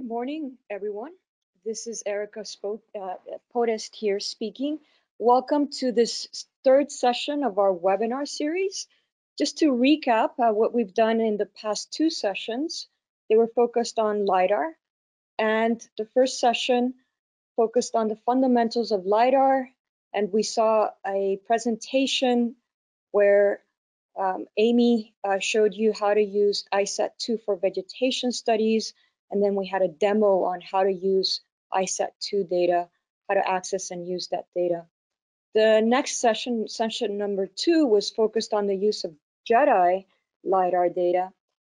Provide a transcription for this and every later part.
Good morning, everyone. This is Erica uh, Podest here speaking. Welcome to this third session of our webinar series. Just to recap uh, what we've done in the past two sessions, they were focused on LiDAR, and the first session focused on the fundamentals of LiDAR, and we saw a presentation where um, Amy uh, showed you how to use ICESat-2 for vegetation studies, and then we had a demo on how to use ICESat-2 data, how to access and use that data. The next session, session number two, was focused on the use of GEDI LiDAR data.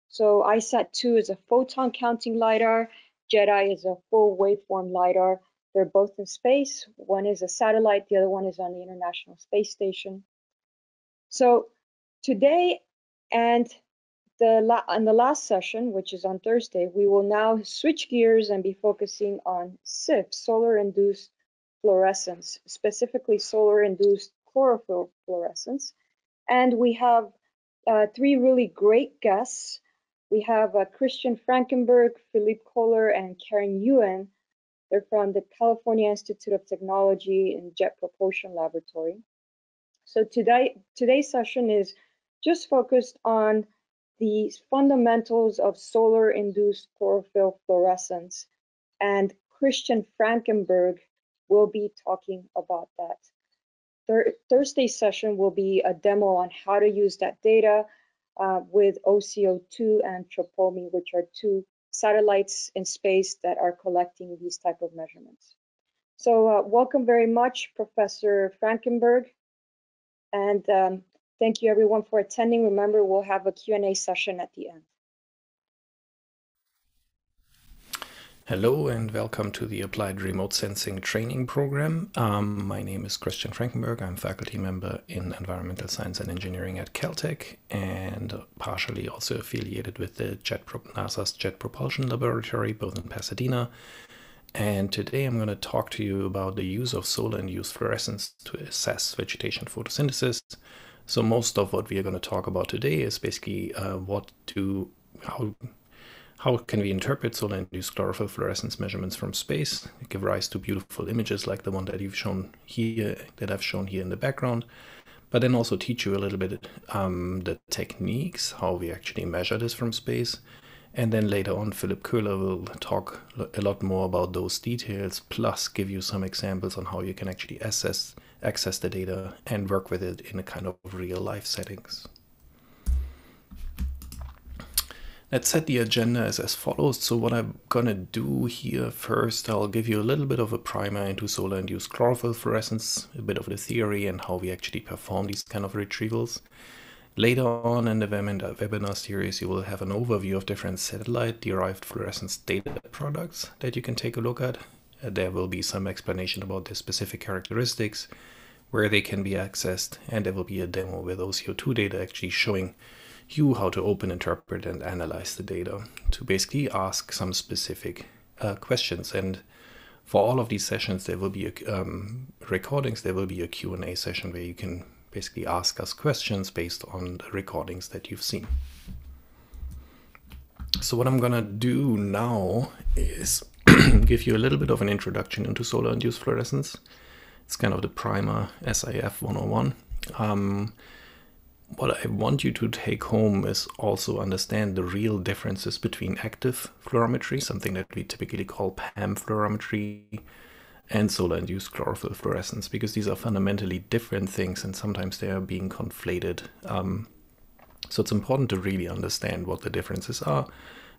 So ICESat-2 is a photon counting LiDAR, GEDI is a full waveform LiDAR. They're both in space. One is a satellite, the other one is on the International Space Station. So today and the on the last session, which is on Thursday, we will now switch gears and be focusing on SIF, solar-induced fluorescence, specifically solar-induced chlorophyll fluorescence. And we have uh, three really great guests. We have uh, Christian Frankenberg, Philipp Köhler, and Karen Yuen. They're from the California Institute of Technology and Jet Propulsion Laboratory. So today, today's session is just focused on the fundamentals of solar-induced chlorophyll fluorescence. And Christian Frankenberg will be talking about that. Thur Thursday session will be a demo on how to use that data uh, with OCO2 and TROPOMI, which are two satellites in space that are collecting these type of measurements. So uh, welcome very much, Professor Frankenberg. And um, Thank you everyone for attending. Remember, we'll have a Q&A session at the end. Hello and welcome to the Applied Remote Sensing Training Program. Um, my name is Christian Frankenberg. I'm faculty member in Environmental Science and Engineering at Caltech and partially also affiliated with the Jet Pro NASA's Jet Propulsion Laboratory, both in Pasadena. And today I'm going to talk to you about the use of solar-induced fluorescence to assess vegetation photosynthesis so most of what we are going to talk about today is basically uh, what to how how can we interpret solar-induced chlorophyll fluorescence measurements from space, give rise to beautiful images like the one that you've shown here, that I've shown here in the background, but then also teach you a little bit um, the techniques, how we actually measure this from space. And then later on, Philipp Köhler will talk a lot more about those details, plus give you some examples on how you can actually assess access the data and work with it in a kind of real life settings. Let's set the agenda as, as follows. So what I'm gonna do here first, I'll give you a little bit of a primer into solar-induced chlorophyll fluorescence, a bit of the theory and how we actually perform these kind of retrievals. Later on in the webinar series, you will have an overview of different satellite-derived fluorescence data products that you can take a look at. There will be some explanation about the specific characteristics, where they can be accessed, and there will be a demo with OCO2 data actually showing you how to open, interpret, and analyze the data to basically ask some specific uh, questions. And for all of these sessions, there will be a, um, recordings. There will be a Q&A session where you can basically ask us questions based on the recordings that you've seen. So what I'm gonna do now is give you a little bit of an introduction into solar-induced fluorescence. It's kind of the primer SIF 101. Um, what I want you to take home is also understand the real differences between active fluorometry, something that we typically call PAM fluorometry, and solar-induced chlorophyll fluorescence, because these are fundamentally different things and sometimes they are being conflated. Um, so it's important to really understand what the differences are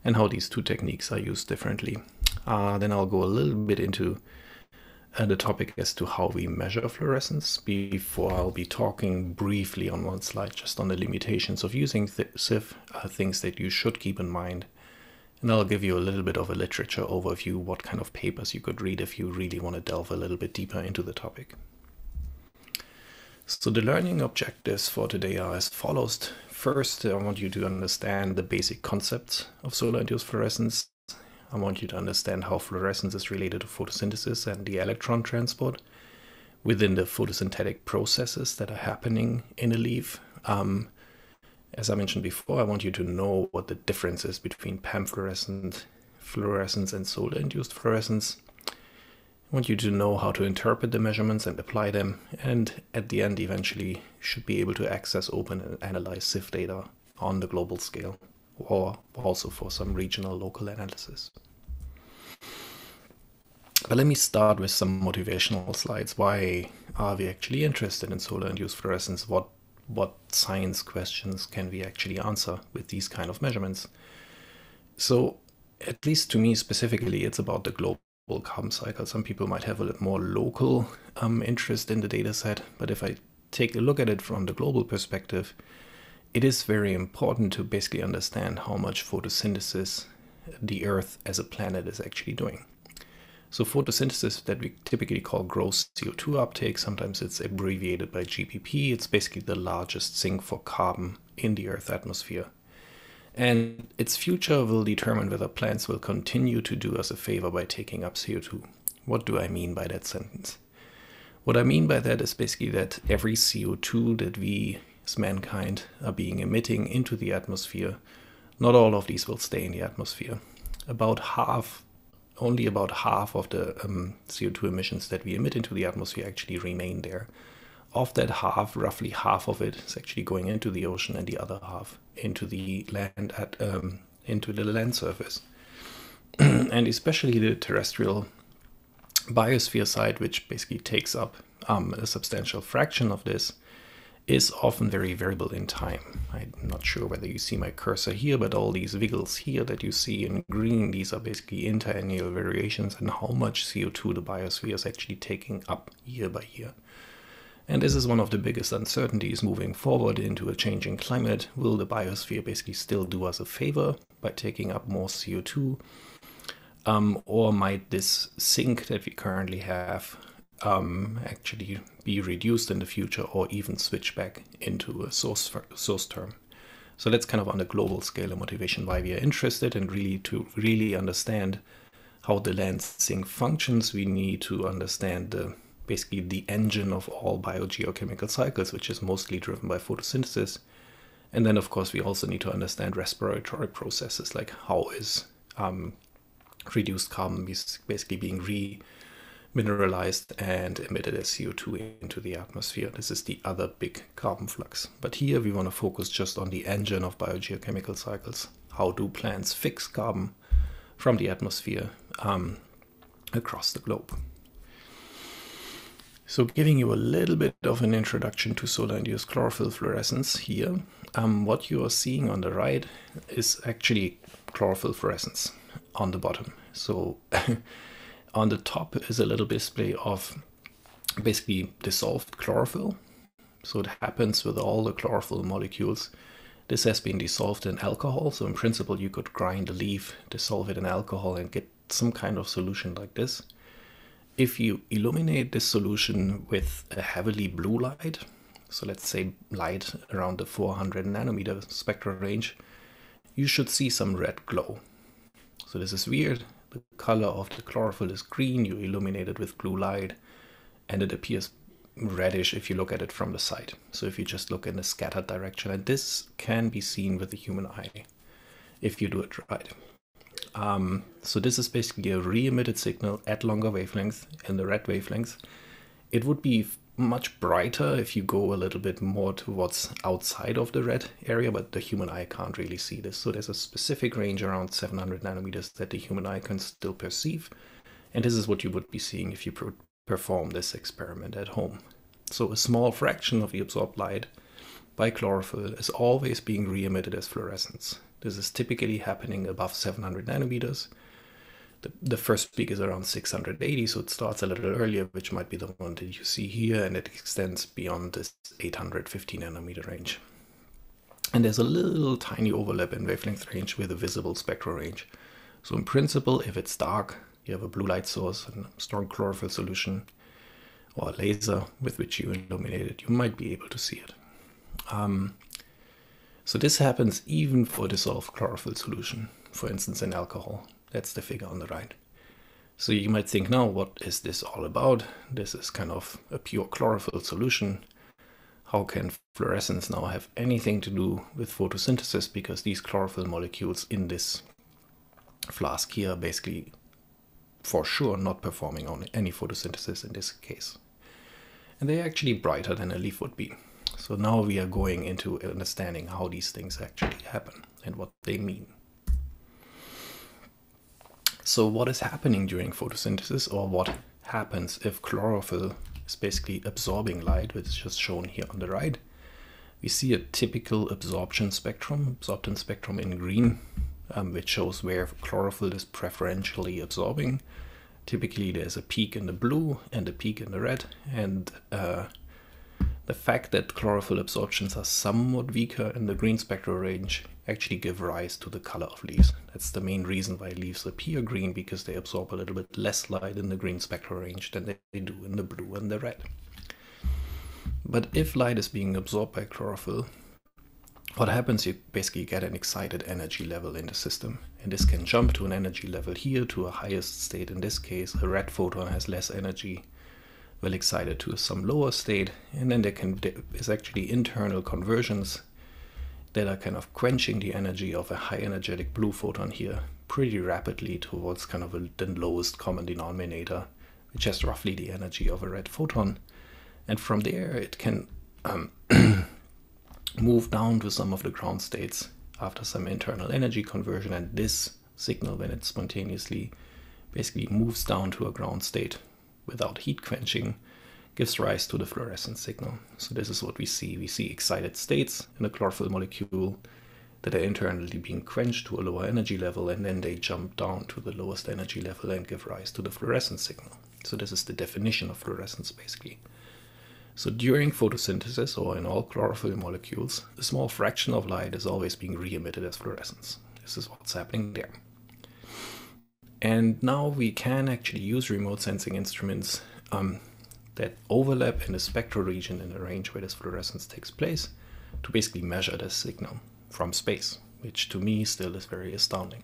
and how these two techniques are used differently. Uh, then I'll go a little bit into uh, the topic as to how we measure fluorescence before I'll be talking briefly on one slide just on the limitations of using th uh, things that you should keep in mind. And I'll give you a little bit of a literature overview, what kind of papers you could read if you really want to delve a little bit deeper into the topic. So the learning objectives for today are as follows. First, I want you to understand the basic concepts of solar-induced fluorescence I want you to understand how fluorescence is related to photosynthesis and the electron transport within the photosynthetic processes that are happening in a leaf. Um, as I mentioned before, I want you to know what the difference is between PAM fluorescent fluorescence and solar-induced fluorescence. I want you to know how to interpret the measurements and apply them, and at the end, eventually, should be able to access, open, and analyze SIF data on the global scale, or also for some regional local analysis. But let me start with some motivational slides. Why are we actually interested in solar-induced fluorescence? What what science questions can we actually answer with these kind of measurements? So, at least to me specifically, it's about the global carbon cycle. Some people might have a little more local um, interest in the data set, but if I take a look at it from the global perspective, it is very important to basically understand how much photosynthesis the Earth as a planet is actually doing. So photosynthesis that we typically call gross CO2 uptake, sometimes it's abbreviated by GPP. It's basically the largest sink for carbon in the Earth atmosphere. And its future will determine whether plants will continue to do us a favor by taking up CO2. What do I mean by that sentence? What I mean by that is basically that every CO2 that we as mankind are being emitting into the atmosphere, not all of these will stay in the atmosphere. About half only about half of the um, CO2 emissions that we emit into the atmosphere actually remain there. Of that half, roughly half of it is actually going into the ocean, and the other half into the land at um, into the land surface. and especially the terrestrial biosphere side, which basically takes up um, a substantial fraction of this, is often very variable in time. I'm not sure whether you see my cursor here, but all these wiggles here that you see in green, these are basically interannual variations and how much CO2 the biosphere is actually taking up year by year. And this is one of the biggest uncertainties moving forward into a changing climate. Will the biosphere basically still do us a favor by taking up more CO2? Um, or might this sink that we currently have um, actually be reduced in the future or even switch back into a source source term. So that's kind of on a global scale a motivation why we are interested and really to really understand how the land sink functions. We need to understand the, basically the engine of all biogeochemical cycles, which is mostly driven by photosynthesis. And then, of course, we also need to understand respiratory processes like how is um, reduced carbon basically being re mineralized and emitted as CO2 into the atmosphere. This is the other big carbon flux. But here we want to focus just on the engine of biogeochemical cycles. How do plants fix carbon from the atmosphere um, across the globe? So giving you a little bit of an introduction to solar-induced chlorophyll fluorescence here, um, what you are seeing on the right is actually chlorophyll fluorescence on the bottom. So on the top is a little display of basically dissolved chlorophyll. So it happens with all the chlorophyll molecules. This has been dissolved in alcohol. So in principle, you could grind a leaf, dissolve it in alcohol and get some kind of solution like this. If you illuminate this solution with a heavily blue light, so let's say light around the 400 nanometer spectral range, you should see some red glow. So this is weird the color of the chlorophyll is green, you illuminate it with blue light, and it appears reddish if you look at it from the side. So if you just look in a scattered direction, and this can be seen with the human eye if you do it right. Um, so this is basically a re-emitted signal at longer wavelength in the red wavelength. It would be much brighter if you go a little bit more towards outside of the red area, but the human eye can't really see this. So there's a specific range around 700 nanometers that the human eye can still perceive. And this is what you would be seeing if you perform this experiment at home. So a small fraction of the absorbed light by chlorophyll is always being re-emitted as fluorescence. This is typically happening above 700 nanometers, the, the first peak is around 680, so it starts a little earlier, which might be the one that you see here, and it extends beyond this 850 nanometer range. And there's a little tiny overlap in wavelength range with a visible spectral range. So in principle, if it's dark, you have a blue light source and a strong chlorophyll solution, or a laser with which you illuminate it, you might be able to see it. Um, so this happens even for dissolved chlorophyll solution, for instance in alcohol. That's the figure on the right. So you might think, now what is this all about? This is kind of a pure chlorophyll solution. How can fluorescence now have anything to do with photosynthesis? Because these chlorophyll molecules in this flask here basically for sure not performing on any photosynthesis in this case. And they're actually brighter than a leaf would be. So now we are going into understanding how these things actually happen and what they mean. So what is happening during photosynthesis or what happens if chlorophyll is basically absorbing light, which is just shown here on the right. We see a typical absorption spectrum, absorption spectrum in green, um, which shows where chlorophyll is preferentially absorbing. Typically there's a peak in the blue and a peak in the red, and uh, the fact that chlorophyll absorptions are somewhat weaker in the green spectral range actually give rise to the color of leaves. That's the main reason why leaves appear green because they absorb a little bit less light in the green spectral range than they do in the blue and the red. But if light is being absorbed by chlorophyll, what happens, you basically get an excited energy level in the system. And this can jump to an energy level here to a highest state. In this case, a red photon has less energy will excite it to some lower state and then there can there is actually internal conversions that are kind of quenching the energy of a high energetic blue photon here pretty rapidly towards kind of a, the lowest common denominator which has roughly the energy of a red photon. And from there it can um, move down to some of the ground states after some internal energy conversion. And this signal when it spontaneously basically moves down to a ground state without heat quenching gives rise to the fluorescence signal. So this is what we see. We see excited states in a chlorophyll molecule that are internally being quenched to a lower energy level and then they jump down to the lowest energy level and give rise to the fluorescence signal. So this is the definition of fluorescence basically. So during photosynthesis or in all chlorophyll molecules, a small fraction of light is always being re-emitted as fluorescence. This is what's happening there. And now we can actually use remote sensing instruments um, that overlap in the spectral region in the range where this fluorescence takes place to basically measure this signal from space, which to me still is very astounding.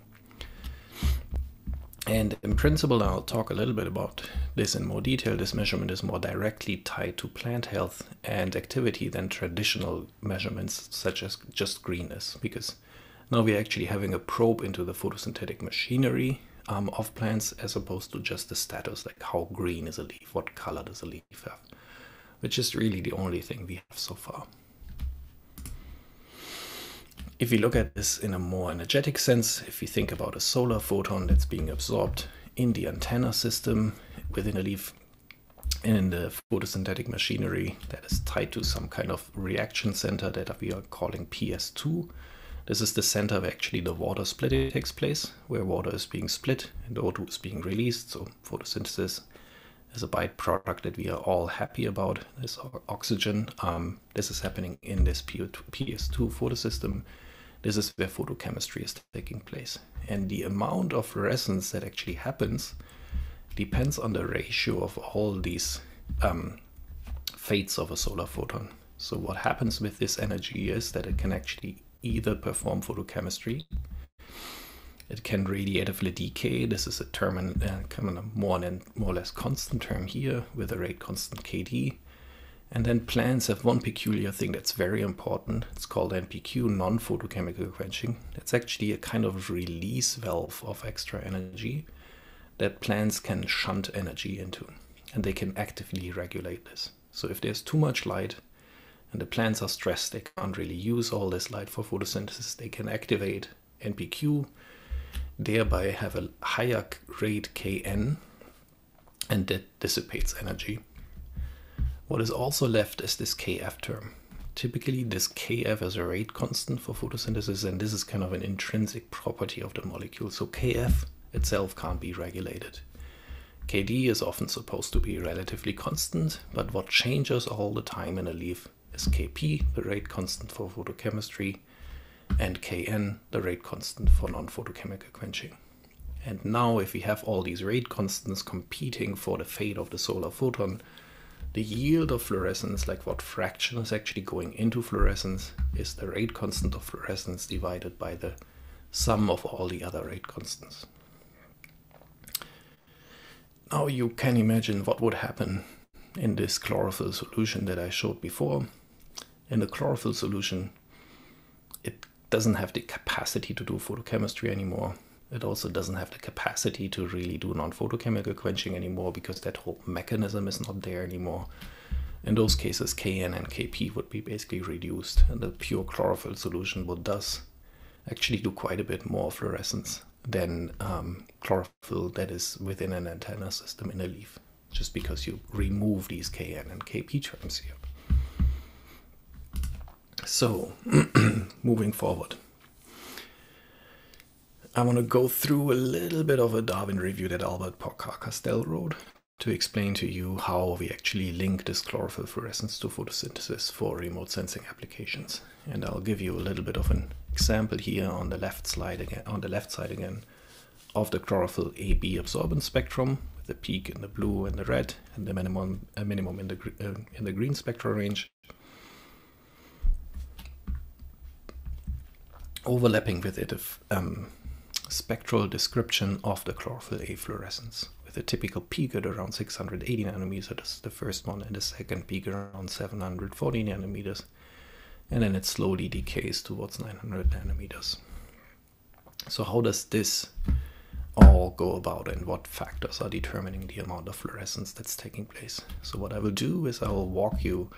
And in principle, I'll talk a little bit about this in more detail. This measurement is more directly tied to plant health and activity than traditional measurements such as just greenness, because now we're actually having a probe into the photosynthetic machinery um, of plants as opposed to just the status, like how green is a leaf, what color does a leaf have, which is really the only thing we have so far. If we look at this in a more energetic sense, if we think about a solar photon that's being absorbed in the antenna system within a leaf, in the photosynthetic machinery that is tied to some kind of reaction center that we are calling PS2, this is the center where actually the water splitting takes place, where water is being split and O2 is being released. So photosynthesis is a byproduct that we are all happy about. This oxygen. Um, this is happening in this PS2 photosystem. This is where photochemistry is taking place. And the amount of fluorescence that actually happens depends on the ratio of all these um, fates of a solar photon. So what happens with this energy is that it can actually either perform photochemistry. It can radiatively decay. This is a term, uh, kind of more, than, more or less constant term here with a rate constant KD. And then plants have one peculiar thing that's very important. It's called NPQ, non-photochemical quenching. That's actually a kind of release valve of extra energy that plants can shunt energy into. And they can actively regulate this. So if there's too much light, the plants are stressed. They can't really use all this light for photosynthesis. They can activate NPQ, thereby have a higher rate Kn, and that dissipates energy. What is also left is this Kf term. Typically, this Kf is a rate constant for photosynthesis, and this is kind of an intrinsic property of the molecule. So Kf itself can't be regulated. Kd is often supposed to be relatively constant, but what changes all the time in a leaf is Kp, the rate constant for photochemistry, and Kn, the rate constant for non-photochemical quenching. And now if we have all these rate constants competing for the fate of the solar photon, the yield of fluorescence, like what fraction is actually going into fluorescence, is the rate constant of fluorescence divided by the sum of all the other rate constants. Now you can imagine what would happen in this chlorophyll solution that I showed before in the chlorophyll solution, it doesn't have the capacity to do photochemistry anymore. It also doesn't have the capacity to really do non-photochemical quenching anymore because that whole mechanism is not there anymore. In those cases, Kn and Kp would be basically reduced, and the pure chlorophyll solution would thus actually do quite a bit more fluorescence than um, chlorophyll that is within an antenna system in a leaf, just because you remove these Kn and Kp terms here. So, moving forward, I want to go through a little bit of a Darwin review that Albert Porcar-Castell wrote to explain to you how we actually link this chlorophyll fluorescence to photosynthesis for remote sensing applications. And I'll give you a little bit of an example here on the left slide again, on the left side again, of the chlorophyll AB absorbance spectrum with the peak in the blue and the red, and the minimum minimum in the uh, in the green spectral range. Overlapping with it, a um, spectral description of the chlorophyll A fluorescence with a typical peak at around 680 nanometers. The first one, and the second peak around 740 nanometers and then it slowly decays towards 900 nanometers. So how does this all go about and what factors are determining the amount of fluorescence that's taking place? So what I will do is I will walk you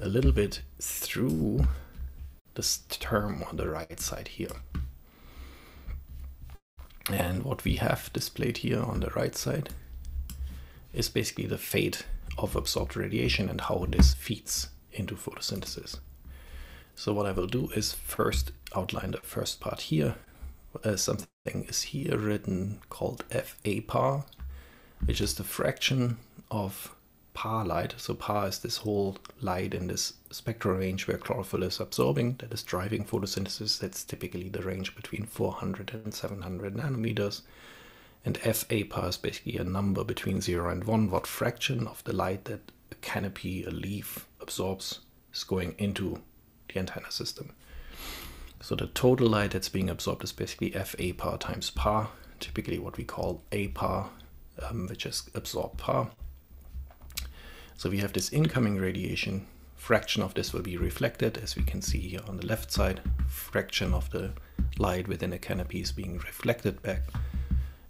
a little bit through this term on the right side here. And what we have displayed here on the right side is basically the fate of absorbed radiation and how this feeds into photosynthesis. So what I will do is first outline the first part here. Uh, something is here written called FA par, which is the fraction of par light. So par is this whole light in this spectral range where chlorophyll is absorbing, that is driving photosynthesis. That's typically the range between 400 and 700 nanometers. And FA par is basically a number between 0 and 1, what fraction of the light that a canopy, a leaf absorbs is going into the antenna system. So the total light that's being absorbed is basically FA par times par, typically what we call A par, um, which is absorbed par. So we have this incoming radiation, fraction of this will be reflected, as we can see here on the left side, fraction of the light within a canopy is being reflected back.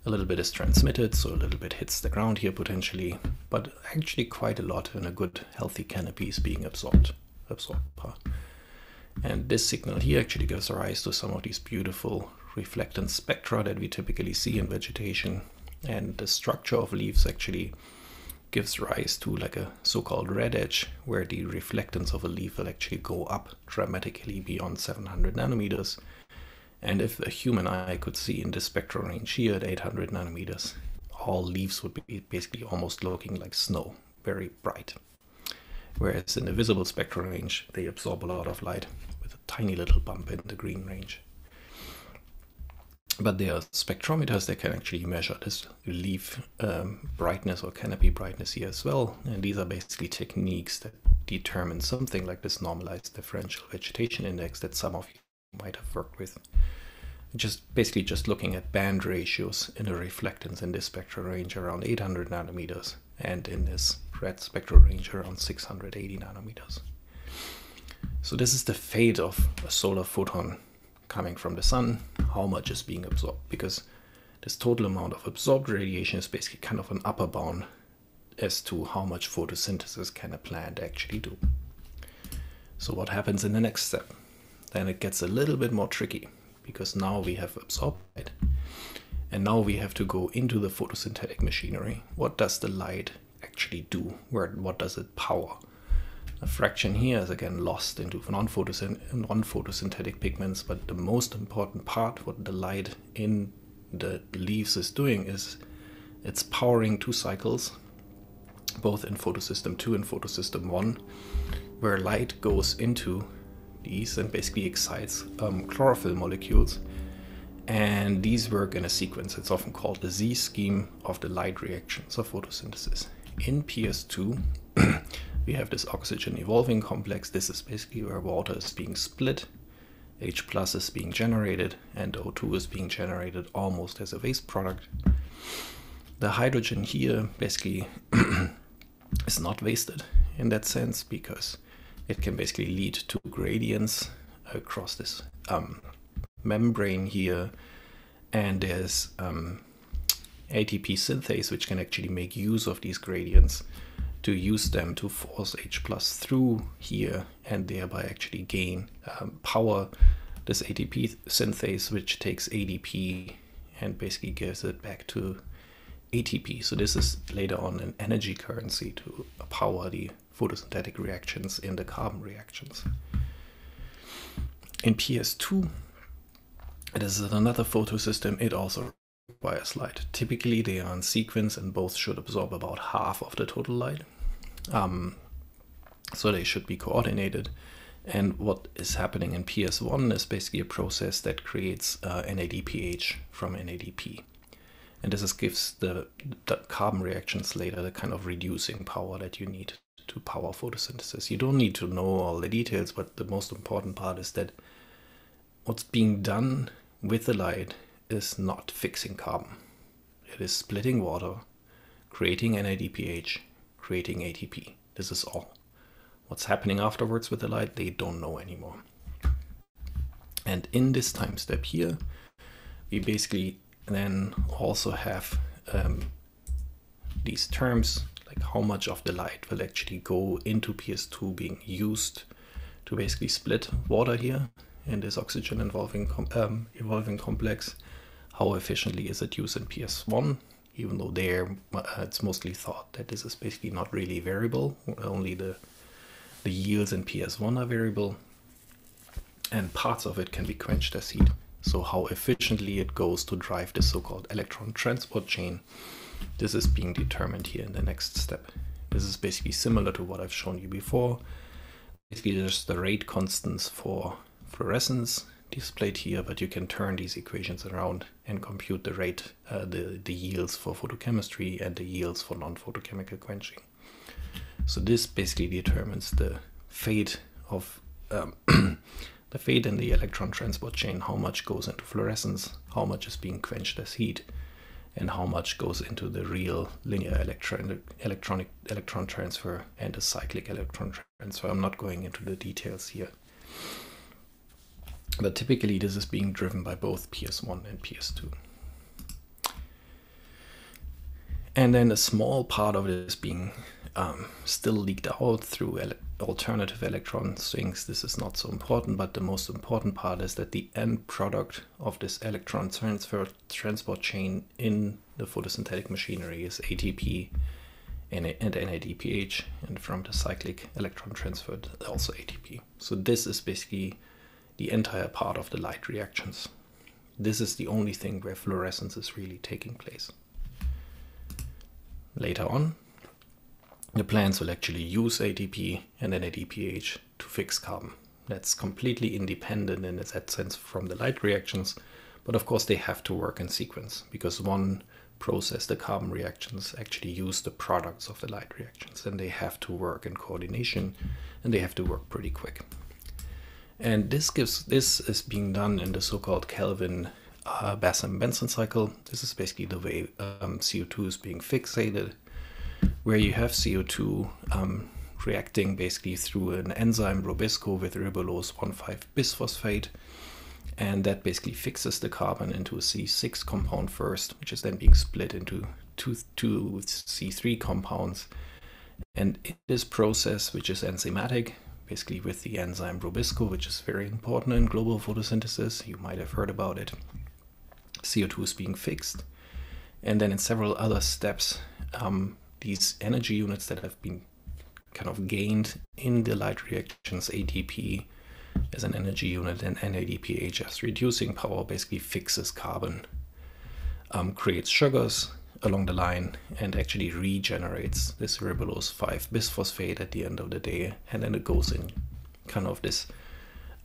A little bit is transmitted, so a little bit hits the ground here potentially, but actually quite a lot in a good healthy canopy is being absorbed, absorbed. And this signal here actually gives rise to some of these beautiful reflectance spectra that we typically see in vegetation. And the structure of leaves actually gives rise to like a so-called red edge where the reflectance of a leaf will actually go up dramatically beyond 700 nanometers. And if a human eye could see in this spectral range here at 800 nanometers, all leaves would be basically almost looking like snow, very bright. Whereas in the visible spectral range, they absorb a lot of light with a tiny little bump in the green range. But there are spectrometers that can actually measure this leaf um, brightness or canopy brightness here as well. And these are basically techniques that determine something like this normalized differential vegetation index that some of you might have worked with. Just basically just looking at band ratios in the reflectance in this spectral range around 800 nanometers and in this red spectral range around 680 nanometers. So this is the fate of a solar photon coming from the sun, how much is being absorbed, because this total amount of absorbed radiation is basically kind of an upper bound as to how much photosynthesis can a plant actually do. So what happens in the next step? Then it gets a little bit more tricky because now we have absorbed light and now we have to go into the photosynthetic machinery. What does the light actually do? Where, what does it power? A fraction here is again lost into non-photosynthetic pigments, but the most important part, what the light in the leaves is doing is it's powering two cycles, both in photosystem 2 and photosystem 1, where light goes into these and basically excites um, chlorophyll molecules. And these work in a sequence. It's often called the Z scheme of the light reactions of photosynthesis. In PS2, we have this oxygen evolving complex. This is basically where water is being split, H plus is being generated, and O2 is being generated almost as a waste product. The hydrogen here basically is not wasted in that sense because it can basically lead to gradients across this um, membrane here and there's um, ATP synthase, which can actually make use of these gradients to use them to force H plus through here and thereby actually gain um, power this ATP synthase, which takes ADP and basically gives it back to ATP. So this is later on an energy currency to power the photosynthetic reactions in the carbon reactions. In PS2, this is another photosystem. It also requires slide. Typically, they are in sequence and both should absorb about half of the total light. Um, so they should be coordinated. And what is happening in PS1 is basically a process that creates uh, NADPH from NADP. And this is, gives the, the carbon reactions later the kind of reducing power that you need to power photosynthesis. You don't need to know all the details, but the most important part is that what's being done with the light is not fixing carbon. It is splitting water, creating NADPH, creating ATP. This is all. What's happening afterwards with the light, they don't know anymore. And in this time step here, we basically then also have um, these terms, like how much of the light will actually go into PS2 being used to basically split water here in this oxygen involving um, evolving complex. How efficiently is it used in PS1? Even though there uh, it's mostly thought that this is basically not really variable, only the the yields in PS1 are variable, and parts of it can be quenched as heat. So how efficiently it goes to drive the so-called electron transport chain, this is being determined here in the next step. This is basically similar to what I've shown you before. Basically, there's the rate constants for fluorescence displayed here, but you can turn these equations around and compute the rate, uh, the, the yields for photochemistry and the yields for non-photochemical quenching. So this basically determines the fate of um, the fate in the electron transport chain, how much goes into fluorescence, how much is being quenched as heat, and how much goes into the real linear electron electronic electron transfer and the cyclic electron transfer. I'm not going into the details here. But typically this is being driven by both PS1 and PS2. And then a small part of it is being um, still leaked out through ele alternative electron sinks. This is not so important, but the most important part is that the end product of this electron transfer transport chain in the photosynthetic machinery is ATP and, and NADPH, and from the cyclic electron transfer also ATP. So this is basically the entire part of the light reactions. This is the only thing where fluorescence is really taking place. Later on, the plants will actually use ATP and NADPH to fix carbon. That's completely independent in that sense from the light reactions, but of course they have to work in sequence because one process, the carbon reactions, actually use the products of the light reactions and they have to work in coordination and they have to work pretty quick. And this gives this is being done in the so-called Calvin uh, Bassham-Benson cycle. This is basically the way um, CO2 is being fixated, where you have CO2 um, reacting basically through an enzyme Rubisco with ribulose 1,5 bisphosphate, and that basically fixes the carbon into a C6 compound first, which is then being split into two, two C3 compounds. And in this process, which is enzymatic, basically with the enzyme Rubisco, which is very important in global photosynthesis. You might have heard about it. CO2 is being fixed. And then in several other steps, um, these energy units that have been kind of gained in the light reactions, ATP as an energy unit and NADPH as reducing power, basically fixes carbon, um, creates sugars, along the line and actually regenerates this ribulose 5 bisphosphate at the end of the day. And then it goes in kind of this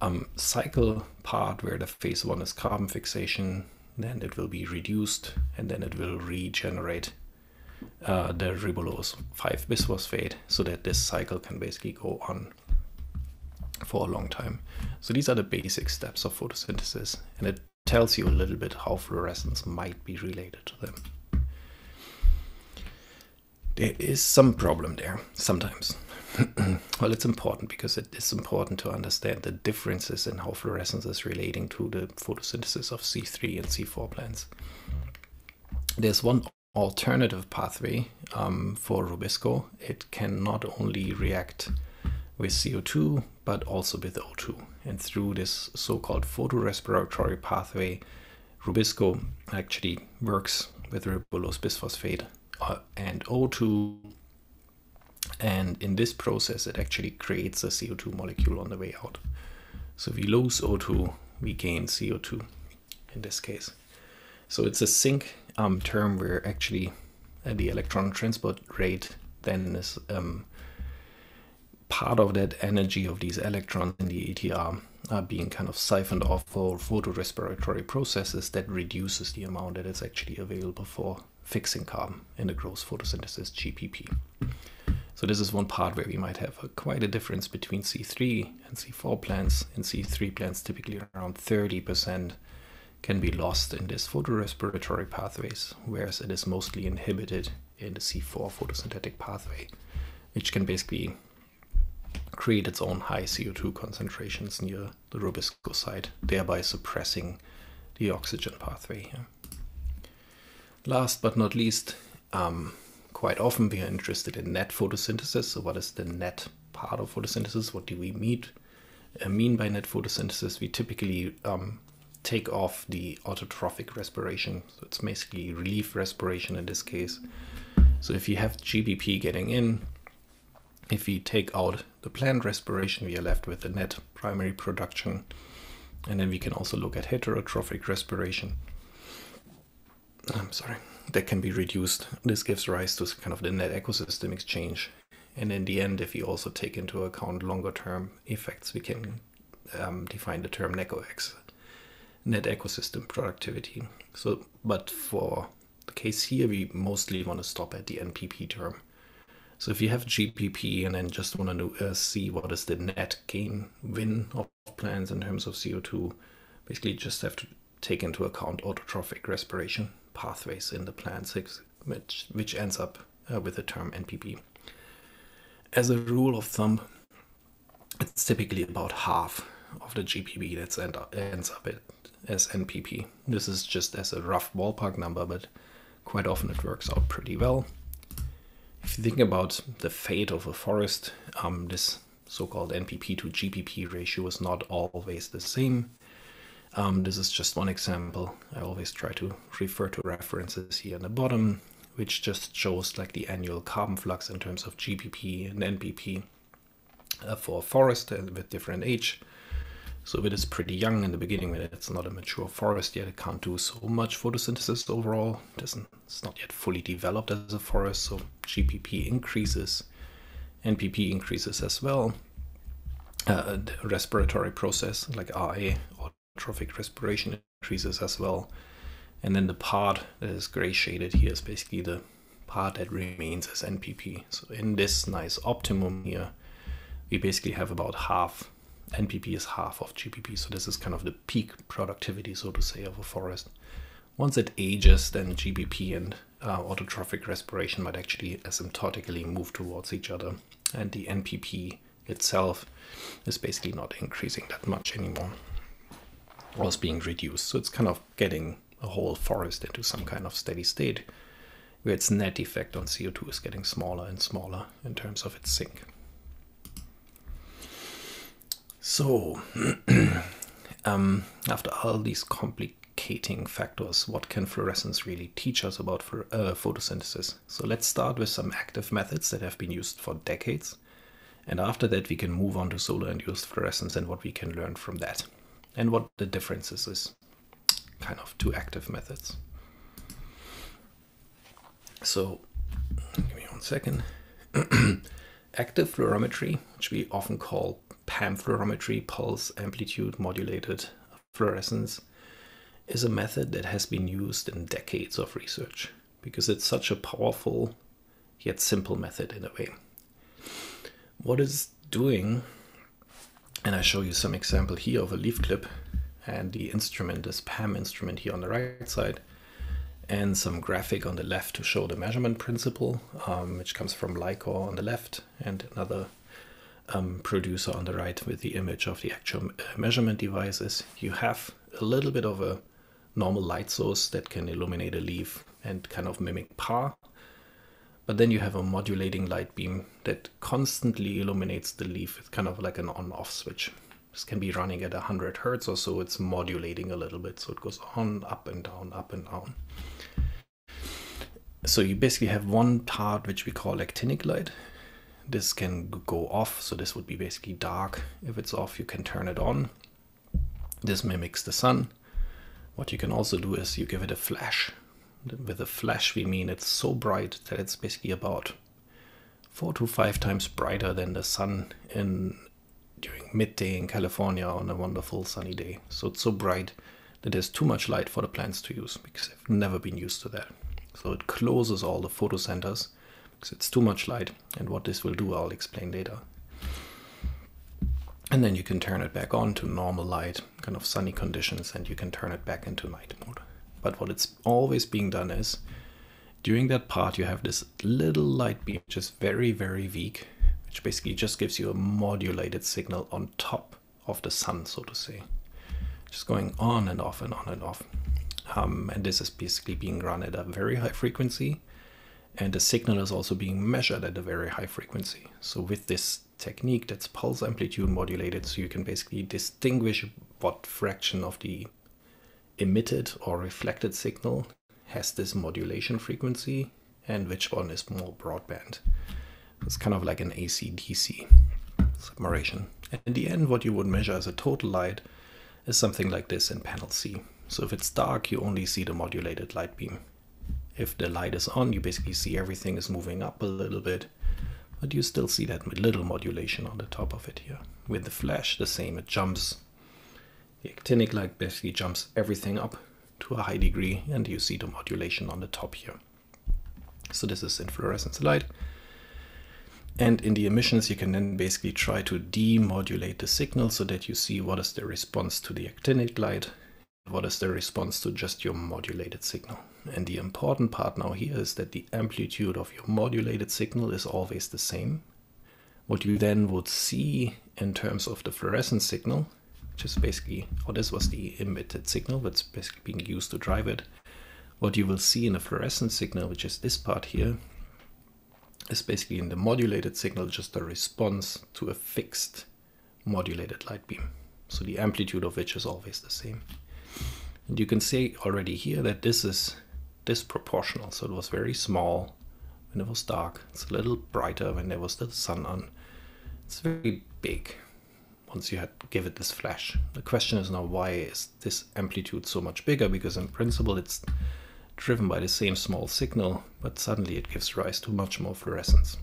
um, cycle part where the phase one is carbon fixation. Then it will be reduced and then it will regenerate uh, the ribulose 5 bisphosphate so that this cycle can basically go on for a long time. So these are the basic steps of photosynthesis and it tells you a little bit how fluorescence might be related to them there is some problem there sometimes. well, it's important because it is important to understand the differences in how fluorescence is relating to the photosynthesis of C3 and C4 plants. There's one alternative pathway um, for Rubisco. It can not only react with CO2 but also with O2. And through this so-called photorespiratory pathway, Rubisco actually works with ribulose bisphosphate and O2 and in this process it actually creates a CO2 molecule on the way out. So we lose O2, we gain CO2 in this case. So it's a sink um, term where actually uh, the electron transport rate then is um, part of that energy of these electrons in the ATR are being kind of siphoned off for photorespiratory processes that reduces the amount that is actually available for fixing carbon in the gross photosynthesis GPP. So this is one part where we might have a, quite a difference between C3 and C4 plants. In C3 plants, typically around 30% can be lost in this photorespiratory pathways, whereas it is mostly inhibited in the C4 photosynthetic pathway, which can basically create its own high CO2 concentrations near the Rubisco site, thereby suppressing the oxygen pathway. Last but not least, um, quite often we are interested in net photosynthesis. So what is the net part of photosynthesis? What do we mean, uh, mean by net photosynthesis? We typically um, take off the autotrophic respiration. So it's basically relief respiration in this case. So if you have GPP getting in, if we take out the plant respiration, we are left with the net primary production. And then we can also look at heterotrophic respiration. I'm sorry, that can be reduced. This gives rise to kind of the net ecosystem exchange. And in the end, if we also take into account longer term effects, we can um, define the term NECOX, net ecosystem productivity. So, but for the case here, we mostly want to stop at the NPP term. So if you have GPP and then just want to uh, see what is the net gain win of plants in terms of CO2, basically just have to take into account autotrophic respiration pathways in the plants, which, which ends up uh, with the term NPP. As a rule of thumb, it's typically about half of the GPP that end ends up as NPP. This is just as a rough ballpark number, but quite often it works out pretty well. If you think about the fate of a forest, um, this so-called NPP to GPP ratio is not always the same. Um, this is just one example. I always try to refer to references here in the bottom, which just shows like the annual carbon flux in terms of GPP and NPP uh, for forest with different age. So if it is pretty young in the beginning, when it's not a mature forest yet, it can't do so much photosynthesis overall. It doesn't, it's not yet fully developed as a forest, so GPP increases, NPP increases as well. Uh, respiratory process like RA trophic respiration increases as well. And then the part that is gray shaded here is basically the part that remains as NPP. So in this nice optimum here, we basically have about half NPP is half of GPP. So this is kind of the peak productivity, so to say, of a forest. Once it ages, then GPP and uh, autotrophic respiration might actually asymptotically move towards each other. And the NPP itself is basically not increasing that much anymore. Is being reduced. So it's kind of getting a whole forest into some kind of steady state where its net effect on CO2 is getting smaller and smaller in terms of its sink. So, um, after all these complicating factors, what can fluorescence really teach us about for, uh, photosynthesis? So let's start with some active methods that have been used for decades. And after that, we can move on to solar-induced fluorescence and what we can learn from that. And what the differences is, kind of, two active methods. So, give me one second. active fluorometry, which we often call PAM fluorometry, pulse amplitude modulated fluorescence, is a method that has been used in decades of research because it's such a powerful yet simple method in a way. What it's doing, and I show you some example here of a leaf clip and the instrument, this PAM instrument here on the right side, and some graphic on the left to show the measurement principle, um, which comes from LI-COR on the left, and another um, producer on the right with the image of the actual uh, measurement devices. You have a little bit of a normal light source that can illuminate a leaf and kind of mimic PAR. But then you have a modulating light beam that constantly illuminates the leaf. It's kind of like an on off switch. This can be running at 100 hertz or so. It's modulating a little bit. So it goes on, up and down, up and down. So you basically have one part which we call actinic light. This can go off. So this would be basically dark. If it's off, you can turn it on. This mimics the sun. What you can also do is you give it a flash with a flash, we mean it's so bright that it's basically about four to five times brighter than the sun in during midday in California on a wonderful sunny day. So it's so bright that there's too much light for the plants to use because they've never been used to that. So it closes all the photocenters because it's too much light. And what this will do, I'll explain later. And then you can turn it back on to normal light, kind of sunny conditions, and you can turn it back into night mode. But what it's always being done is during that part, you have this little light beam, which is very, very weak, which basically just gives you a modulated signal on top of the sun, so to say. Just going on and off and on and off. Um, and this is basically being run at a very high frequency. And the signal is also being measured at a very high frequency. So with this technique, that's pulse amplitude modulated, so you can basically distinguish what fraction of the emitted or reflected signal has this modulation frequency and which one is more broadband. It's kind of like an AC-DC separation. And in the end, what you would measure as a total light is something like this in panel C. So if it's dark, you only see the modulated light beam. If the light is on, you basically see everything is moving up a little bit, but you still see that little modulation on the top of it here. With the flash, the same, it jumps the actinic light basically jumps everything up to a high degree and you see the modulation on the top here. So this is in fluorescence light. And in the emissions, you can then basically try to demodulate the signal so that you see what is the response to the actinic light, what is the response to just your modulated signal. And the important part now here is that the amplitude of your modulated signal is always the same. What you then would see in terms of the fluorescence signal which is basically, or this was the emitted signal that's basically being used to drive it. What you will see in a fluorescent signal, which is this part here, is basically in the modulated signal just a response to a fixed modulated light beam. So the amplitude of which is always the same. And you can see already here that this is disproportional. So it was very small when it was dark. It's a little brighter when there was the sun on. It's very big once you had give it this flash. The question is now why is this amplitude so much bigger? Because in principle it's driven by the same small signal, but suddenly it gives rise to much more fluorescence.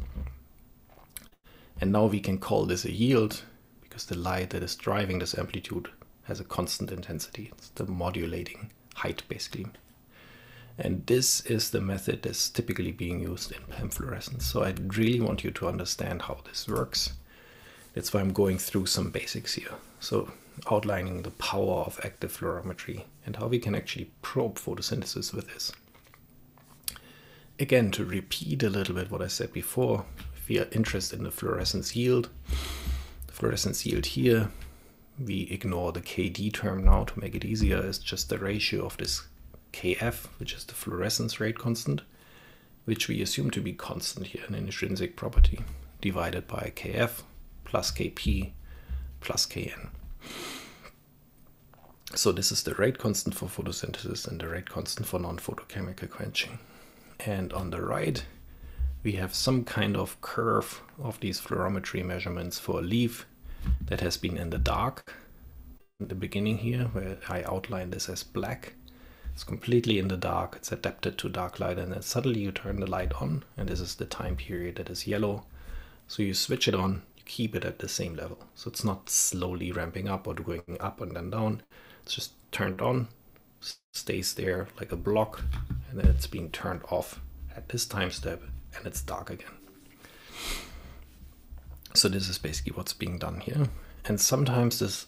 And now we can call this a yield because the light that is driving this amplitude has a constant intensity. It's the modulating height basically. And this is the method that's typically being used in PAM fluorescence. So I really want you to understand how this works that's why I'm going through some basics here. So outlining the power of active fluorometry and how we can actually probe photosynthesis with this. Again, to repeat a little bit what I said before, if we are interested in the fluorescence yield, the fluorescence yield here, we ignore the KD term now to make it easier. It's just the ratio of this KF, which is the fluorescence rate constant, which we assume to be constant here, an intrinsic property, divided by KF, plus Kp plus Kn. So this is the rate constant for photosynthesis and the rate constant for non-photochemical quenching. And on the right, we have some kind of curve of these fluorometry measurements for a leaf that has been in the dark. In the beginning here, where I outline this as black, it's completely in the dark, it's adapted to dark light, and then suddenly you turn the light on, and this is the time period that is yellow. So you switch it on, keep it at the same level. So it's not slowly ramping up or going up and then down. It's just turned on, stays there like a block, and then it's being turned off at this time step and it's dark again. So this is basically what's being done here. And sometimes this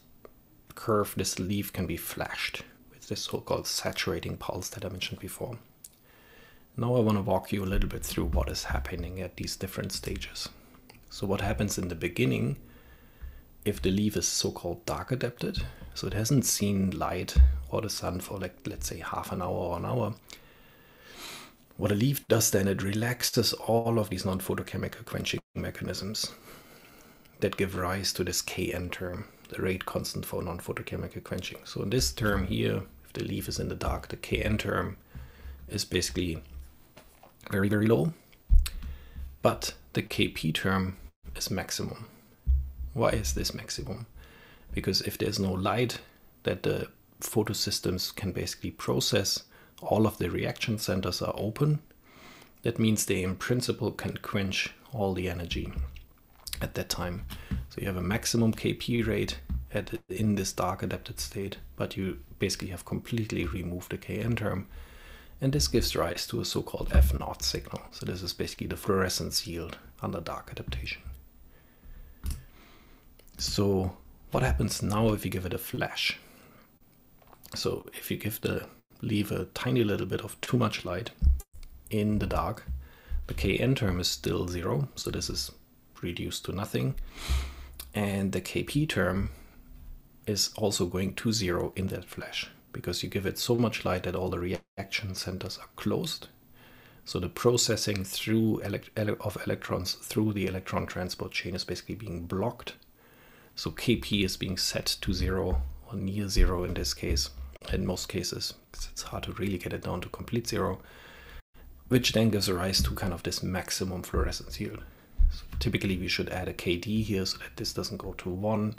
curve, this leaf can be flashed with this so-called saturating pulse that I mentioned before. Now I want to walk you a little bit through what is happening at these different stages. So what happens in the beginning if the leaf is so-called dark adapted, so it hasn't seen light or the sun for like let's say half an hour or an hour, what a leaf does then, it relaxes all of these non-photochemical quenching mechanisms that give rise to this Kn term, the rate constant for non-photochemical quenching. So in this term here, if the leaf is in the dark, the Kn term is basically very, very low, but the Kp term is maximum. Why is this maximum? Because if there's no light that the photosystems can basically process, all of the reaction centers are open. That means they in principle can quench all the energy at that time. So you have a maximum Kp rate at, in this dark adapted state, but you basically have completely removed the Kn term. And this gives rise to a so-called F0 signal. So this is basically the fluorescence yield under dark adaptation. So what happens now if you give it a flash? So if you give the leave a tiny little bit of too much light in the dark, the Kn term is still zero, so this is reduced to nothing. And the Kp term is also going to zero in that flash because you give it so much light that all the reaction centers are closed. So the processing through of electrons through the electron transport chain is basically being blocked. So Kp is being set to zero or near zero in this case in most cases. Because it's hard to really get it down to complete zero, which then gives rise to kind of this maximum fluorescence yield. So typically we should add a KD here so that this doesn't go to one.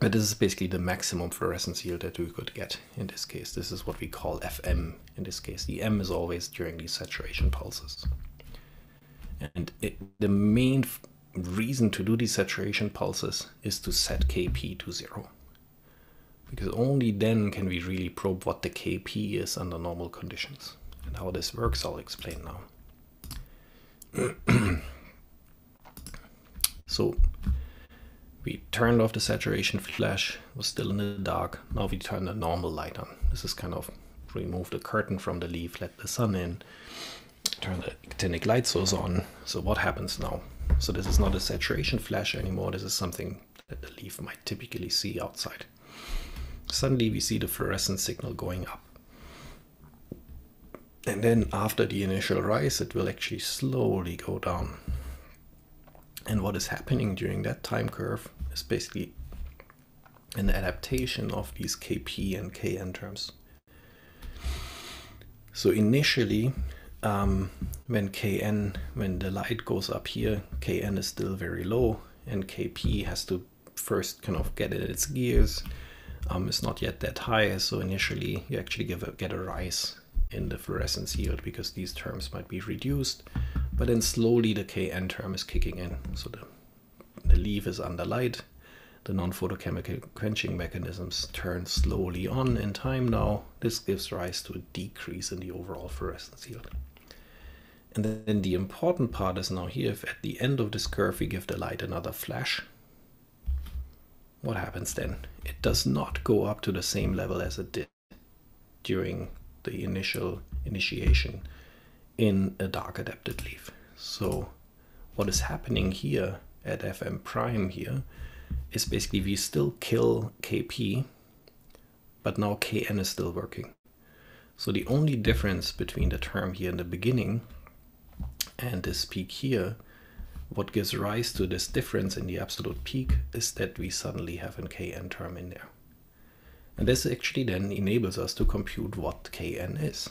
But this is basically the maximum fluorescence yield that we could get in this case. This is what we call FM in this case. The M is always during these saturation pulses. And it, the main reason to do these saturation pulses is to set Kp to zero because only then can we really probe what the Kp is under normal conditions. And how this works I'll explain now. so we turned off the saturation flash, was still in the dark, now we turn the normal light on. This is kind of remove the curtain from the leaf, let the sun in, turn the actinic light source on. So what happens now? So this is not a saturation flash anymore, this is something that the leaf might typically see outside suddenly we see the fluorescent signal going up. And then after the initial rise, it will actually slowly go down. And what is happening during that time curve is basically an adaptation of these Kp and Kn terms. So initially, um, when Kn, when the light goes up here, Kn is still very low and Kp has to first kind of get in its gears um, is not yet that high. So initially you actually give a, get a rise in the fluorescence yield because these terms might be reduced, but then slowly the Kn term is kicking in. So the, the leaf is under light, the non-photochemical quenching mechanisms turn slowly on in time now. This gives rise to a decrease in the overall fluorescence yield. And then the important part is now here, if at the end of this curve we give the light another flash, what happens then? It does not go up to the same level as it did during the initial initiation in a dark adapted leaf. So what is happening here at FM prime here is basically we still kill KP, but now KN is still working. So the only difference between the term here in the beginning and this peak here what gives rise to this difference in the absolute peak is that we suddenly have an kn term in there. And this actually then enables us to compute what kn is.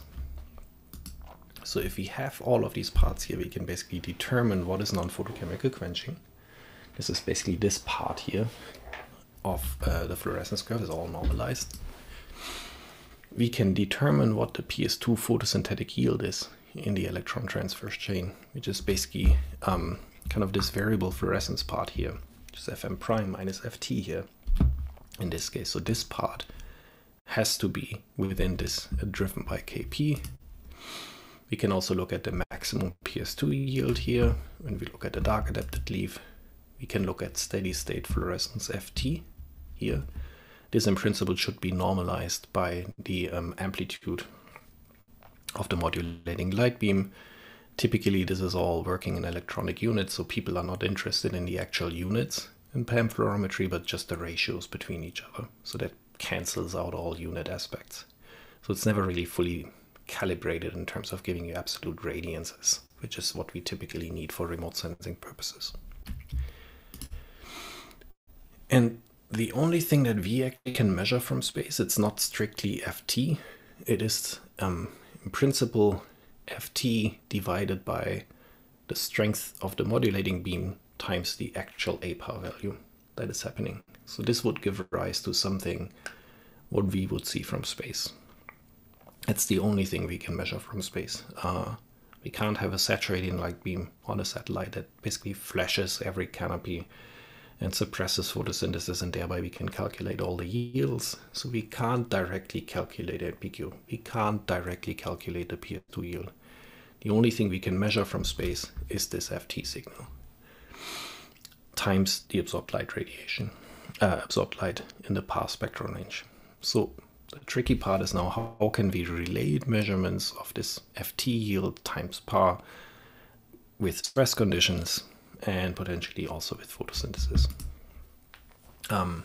So if we have all of these parts here, we can basically determine what is non-photochemical quenching. This is basically this part here of uh, the fluorescence curve is all normalized. We can determine what the PS2 photosynthetic yield is in the electron transfer chain, which is basically um, kind of this variable fluorescence part here, which is fm prime minus ft here in this case. So this part has to be within this uh, driven by kp. We can also look at the maximum PS2 yield here. When we look at the dark adapted leaf, we can look at steady state fluorescence ft here. This in principle should be normalized by the um, amplitude of the modulating light beam typically this is all working in electronic units, so people are not interested in the actual units in PAM but just the ratios between each other. So that cancels out all unit aspects. So it's never really fully calibrated in terms of giving you absolute radiances, which is what we typically need for remote sensing purposes. And the only thing that we actually can measure from space, it's not strictly FT. It is, um, in principle, FT divided by the strength of the modulating beam times the actual APAR value that is happening. So this would give rise to something what we would see from space. That's the only thing we can measure from space. Uh, we can't have a saturating light beam on a satellite that basically flashes every canopy and suppresses photosynthesis and thereby we can calculate all the yields. So we can't directly calculate NPQ. We can't directly calculate the PS2 yield. The only thing we can measure from space is this FT signal times the absorbed light radiation, uh, absorbed light in the PAR spectral range. So the tricky part is now how, how can we relate measurements of this FT yield times PAR with stress conditions and potentially also with photosynthesis. Um,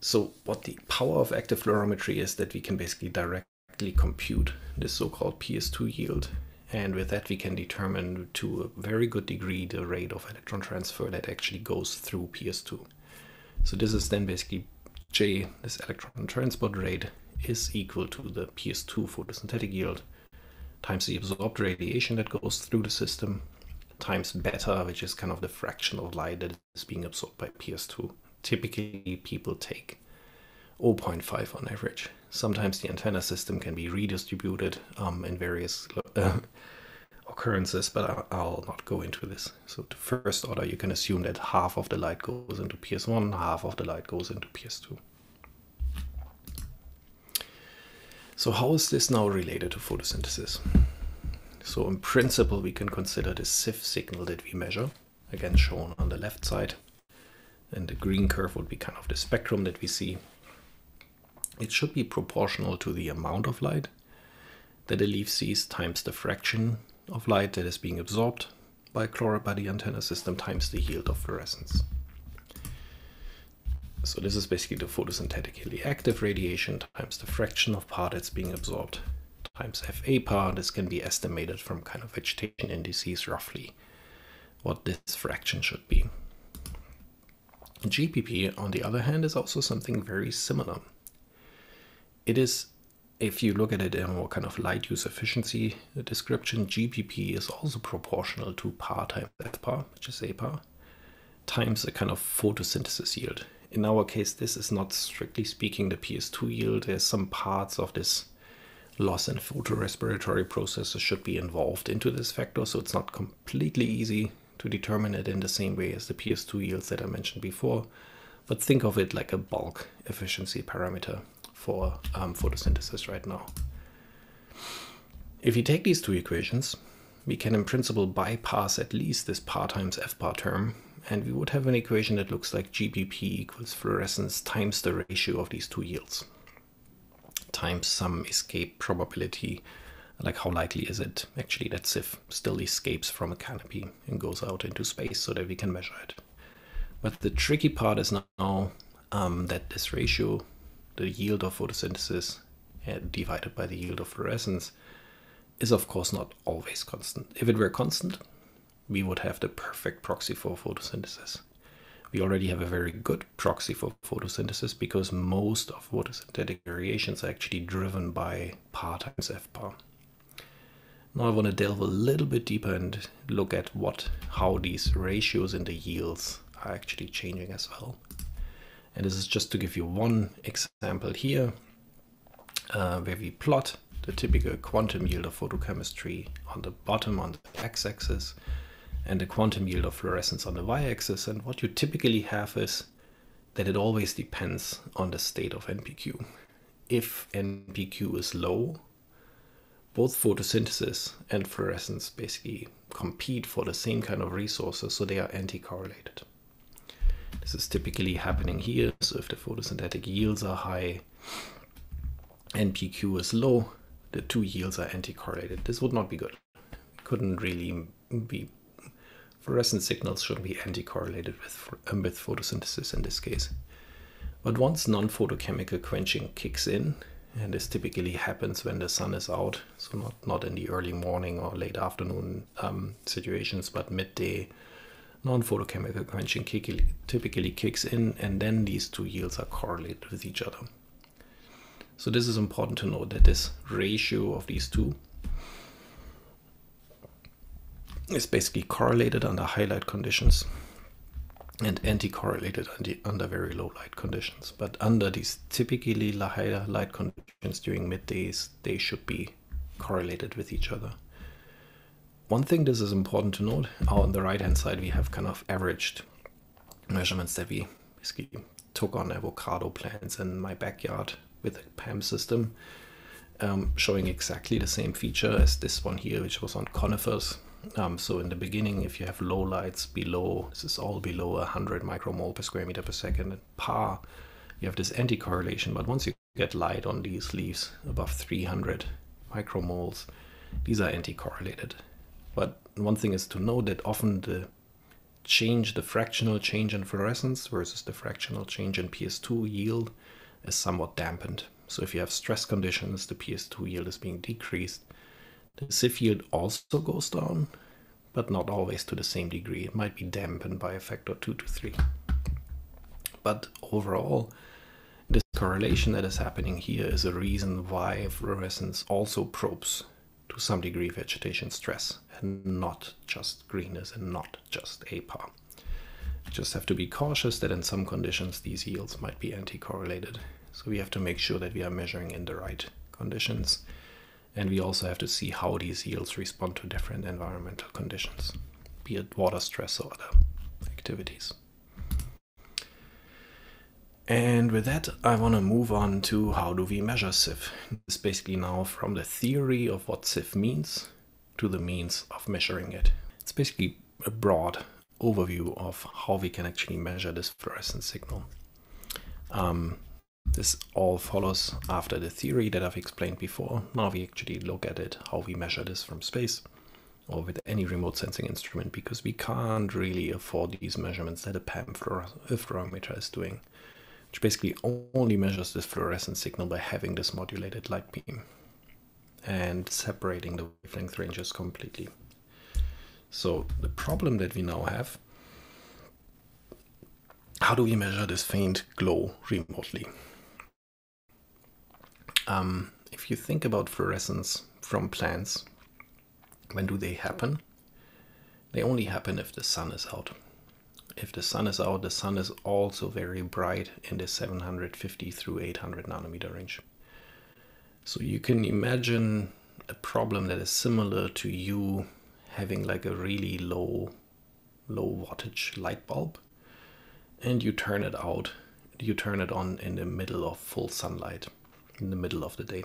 so what the power of active fluorometry is that we can basically directly compute this so-called PS2 yield. And with that, we can determine to a very good degree the rate of electron transfer that actually goes through PS2. So this is then basically J, this electron transport rate, is equal to the PS2 photosynthetic yield times the absorbed radiation that goes through the system times beta, which is kind of the fraction of light that is being absorbed by PS2. Typically, people take 0.5 on average. Sometimes the antenna system can be redistributed um, in various uh, occurrences, but I'll not go into this. So the first order, you can assume that half of the light goes into PS1, half of the light goes into PS2. So how is this now related to photosynthesis? So in principle, we can consider the SIF signal that we measure, again shown on the left side. And the green curve would be kind of the spectrum that we see. It should be proportional to the amount of light that a leaf sees times the fraction of light that is being absorbed by, by the antenna system times the yield of fluorescence. So this is basically the photosynthetically active radiation times the fraction of part that's being absorbed times FA par. This can be estimated from kind of vegetation indices roughly what this fraction should be. GPP, on the other hand, is also something very similar. It is, if you look at it in a more kind of light use efficiency description, GPP is also proportional to par times F par, which is A par, times a kind of photosynthesis yield. In our case, this is not strictly speaking the PS2 yield. There's some parts of this loss and photorespiratory processes should be involved into this factor, so it's not completely easy to determine it in the same way as the PS2 yields that I mentioned before, but think of it like a bulk efficiency parameter for um, photosynthesis right now. If you take these two equations, we can in principle bypass at least this par times f par term, and we would have an equation that looks like GPP equals fluorescence times the ratio of these two yields times some escape probability like how likely is it actually that SIF still escapes from a canopy and goes out into space so that we can measure it. But the tricky part is now um, that this ratio, the yield of photosynthesis uh, divided by the yield of fluorescence, is of course not always constant. If it were constant, we would have the perfect proxy for photosynthesis we already have a very good proxy for photosynthesis because most of photosynthetic variations are actually driven by par times f. Now I want to delve a little bit deeper and look at what how these ratios in the yields are actually changing as well. And this is just to give you one example here uh, where we plot the typical quantum yield of photochemistry on the bottom on the x-axis and the quantum yield of fluorescence on the y-axis. And what you typically have is that it always depends on the state of NPQ. If NPQ is low, both photosynthesis and fluorescence basically compete for the same kind of resources, so they are anti-correlated. This is typically happening here, so if the photosynthetic yields are high, NPQ is low, the two yields are anti-correlated. This would not be good couldn't really be fluorescent signals shouldn't be anti-correlated with, um, with photosynthesis in this case. But once non-photochemical quenching kicks in, and this typically happens when the sun is out, so not, not in the early morning or late afternoon um, situations, but midday, non-photochemical quenching typically kicks in, and then these two yields are correlated with each other. So this is important to note that this ratio of these two is basically correlated under highlight conditions and anti-correlated under very low light conditions. But under these typically higher light conditions during middays, they should be correlated with each other. One thing this is important to note, on the right hand side we have kind of averaged measurements that we basically took on avocado plants in my backyard with a PAM system, um, showing exactly the same feature as this one here, which was on conifers. Um, so in the beginning, if you have low lights below, this is all below 100 micromole per square meter per second at par, you have this anti-correlation. But once you get light on these leaves above 300 micromoles, these are anti-correlated. But one thing is to note that often the change, the fractional change in fluorescence versus the fractional change in PS2 yield is somewhat dampened. So if you have stress conditions, the PS2 yield is being decreased. The SIF yield also goes down, but not always to the same degree. It might be dampened by a factor 2 to 3. But overall, this correlation that is happening here is a reason why fluorescence also probes to some degree vegetation stress and not just greenness and not just APAR. Just have to be cautious that in some conditions these yields might be anti-correlated. So we have to make sure that we are measuring in the right conditions. And we also have to see how these yields respond to different environmental conditions, be it water stress or other activities. And with that, I want to move on to how do we measure SIF. It's basically now from the theory of what SIF means to the means of measuring it. It's basically a broad overview of how we can actually measure this fluorescent signal. Um, this all follows after the theory that I've explained before. Now we actually look at it, how we measure this from space or with any remote sensing instrument because we can't really afford these measurements that a PAM fluorometer is doing, which basically only measures this fluorescent signal by having this modulated light beam and separating the wavelength ranges completely. So the problem that we now have, how do we measure this faint glow remotely? Um, if you think about fluorescence from plants, when do they happen? They only happen if the sun is out. If the sun is out, the sun is also very bright in the 750 through 800 nanometer range. So you can imagine a problem that is similar to you having like a really low low wattage light bulb and you turn it out you turn it on in the middle of full sunlight in the middle of the day.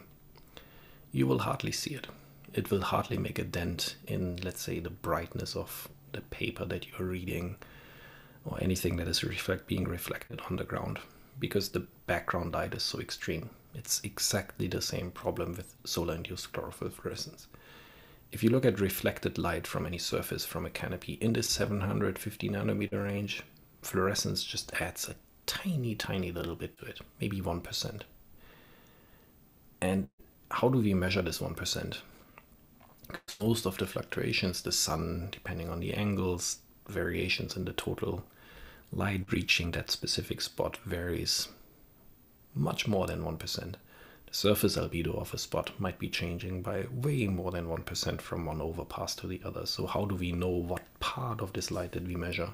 You will hardly see it. It will hardly make a dent in let's say the brightness of the paper that you're reading or anything that is reflect being reflected on the ground because the background light is so extreme. It's exactly the same problem with solar induced chlorophyll fluorescence if you look at reflected light from any surface from a canopy in the 750 nanometer range, fluorescence just adds a tiny, tiny little bit to it, maybe 1%. And how do we measure this 1%? Most of the fluctuations, the sun, depending on the angles, variations in the total light reaching that specific spot varies much more than 1%. The surface albedo of a spot might be changing by way more than 1% from one overpass to the other. So how do we know what part of this light that we measure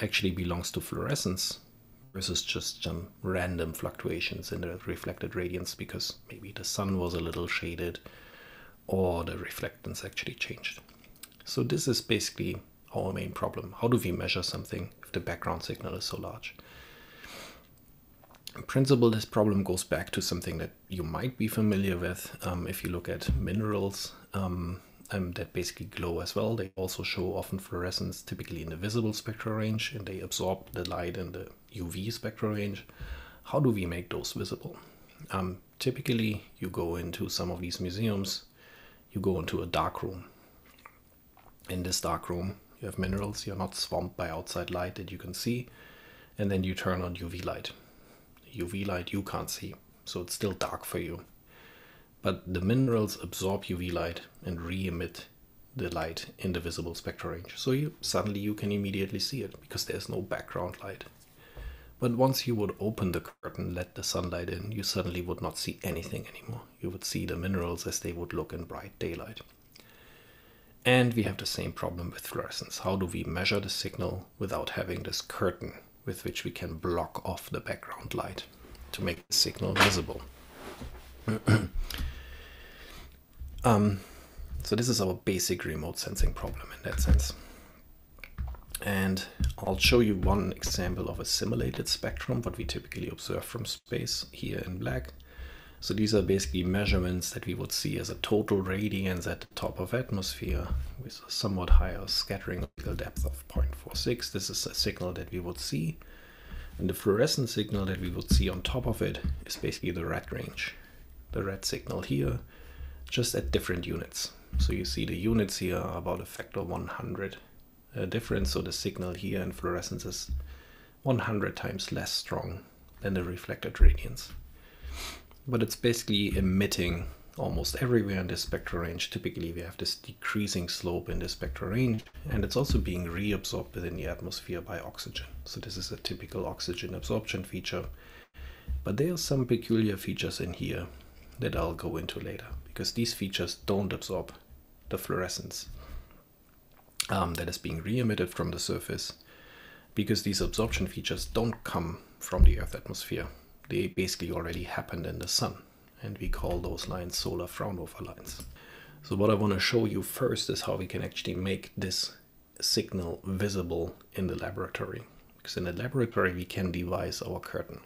actually belongs to fluorescence versus just some random fluctuations in the reflected radiance because maybe the sun was a little shaded or the reflectance actually changed. So this is basically our main problem. How do we measure something if the background signal is so large? In principle, this problem goes back to something that you might be familiar with um, if you look at minerals um, um, that basically glow as well. They also show often fluorescence, typically in the visible spectral range, and they absorb the light in the UV spectral range. How do we make those visible? Um, typically, you go into some of these museums, you go into a dark room. in this dark room. You have minerals, you're not swamped by outside light that you can see, and then you turn on UV light. UV light you can't see, so it's still dark for you. But the minerals absorb UV light and re-emit the light in the visible spectral range. So you suddenly you can immediately see it because there's no background light. But once you would open the curtain, let the sunlight in, you suddenly would not see anything anymore. You would see the minerals as they would look in bright daylight. And we have the same problem with fluorescence. How do we measure the signal without having this curtain with which we can block off the background light to make the signal visible? um, so this is our basic remote sensing problem in that sense. And I'll show you one example of a simulated spectrum, what we typically observe from space here in black. So these are basically measurements that we would see as a total radiance at the top of atmosphere with a somewhat higher scattering optical depth of 0.46. This is a signal that we would see. And the fluorescent signal that we would see on top of it is basically the red range. The red signal here, just at different units. So you see the units here are about a factor 100 uh, difference. So the signal here in fluorescence is 100 times less strong than the reflected radiance. But it's basically emitting almost everywhere in the spectral range. Typically, we have this decreasing slope in the spectral range, and it's also being reabsorbed within the atmosphere by oxygen. So this is a typical oxygen absorption feature. But there are some peculiar features in here that I'll go into later, because these features don't absorb the fluorescence um, that is being re-emitted from the surface because these absorption features don't come from the Earth atmosphere. They basically already happened in the sun, and we call those lines solar Fraunhofer lines. So what I want to show you first is how we can actually make this signal visible in the laboratory. Because in the laboratory we can devise our curtain.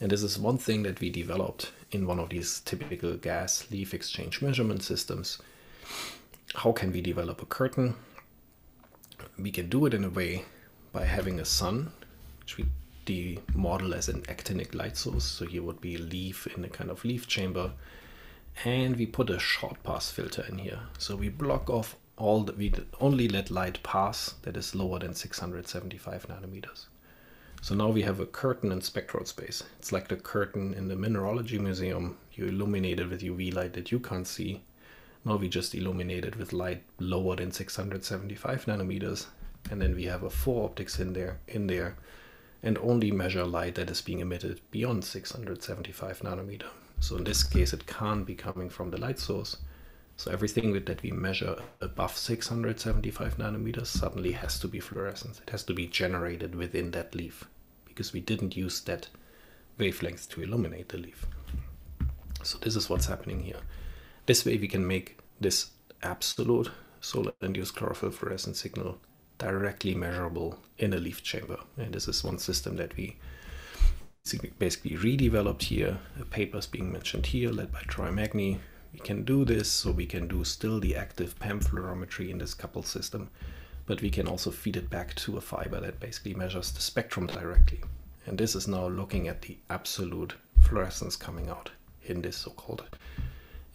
And this is one thing that we developed in one of these typical gas leaf exchange measurement systems how can we develop a curtain? We can do it in a way by having a sun, which we model as an actinic light source. So here would be a leaf in a kind of leaf chamber. And we put a short pass filter in here. So we block off all the, we only let light pass that is lower than 675 nanometers. So now we have a curtain in spectral space. It's like the curtain in the mineralogy museum. You illuminate it with UV light that you can't see now we just illuminate it with light lower than 675 nanometers, and then we have a fore optics in there, in there, and only measure light that is being emitted beyond 675 nanometer. So in this case, it can't be coming from the light source. So everything that we measure above 675 nanometers suddenly has to be fluorescent. It has to be generated within that leaf because we didn't use that wavelength to illuminate the leaf. So this is what's happening here. This way we can make this absolute solar-induced chlorophyll fluorescence signal directly measurable in a leaf chamber. And this is one system that we basically redeveloped here. A paper is being mentioned here, led by Troy Magney. We can do this, so we can do still the active PAM fluorometry in this coupled system, but we can also feed it back to a fiber that basically measures the spectrum directly. And this is now looking at the absolute fluorescence coming out in this so-called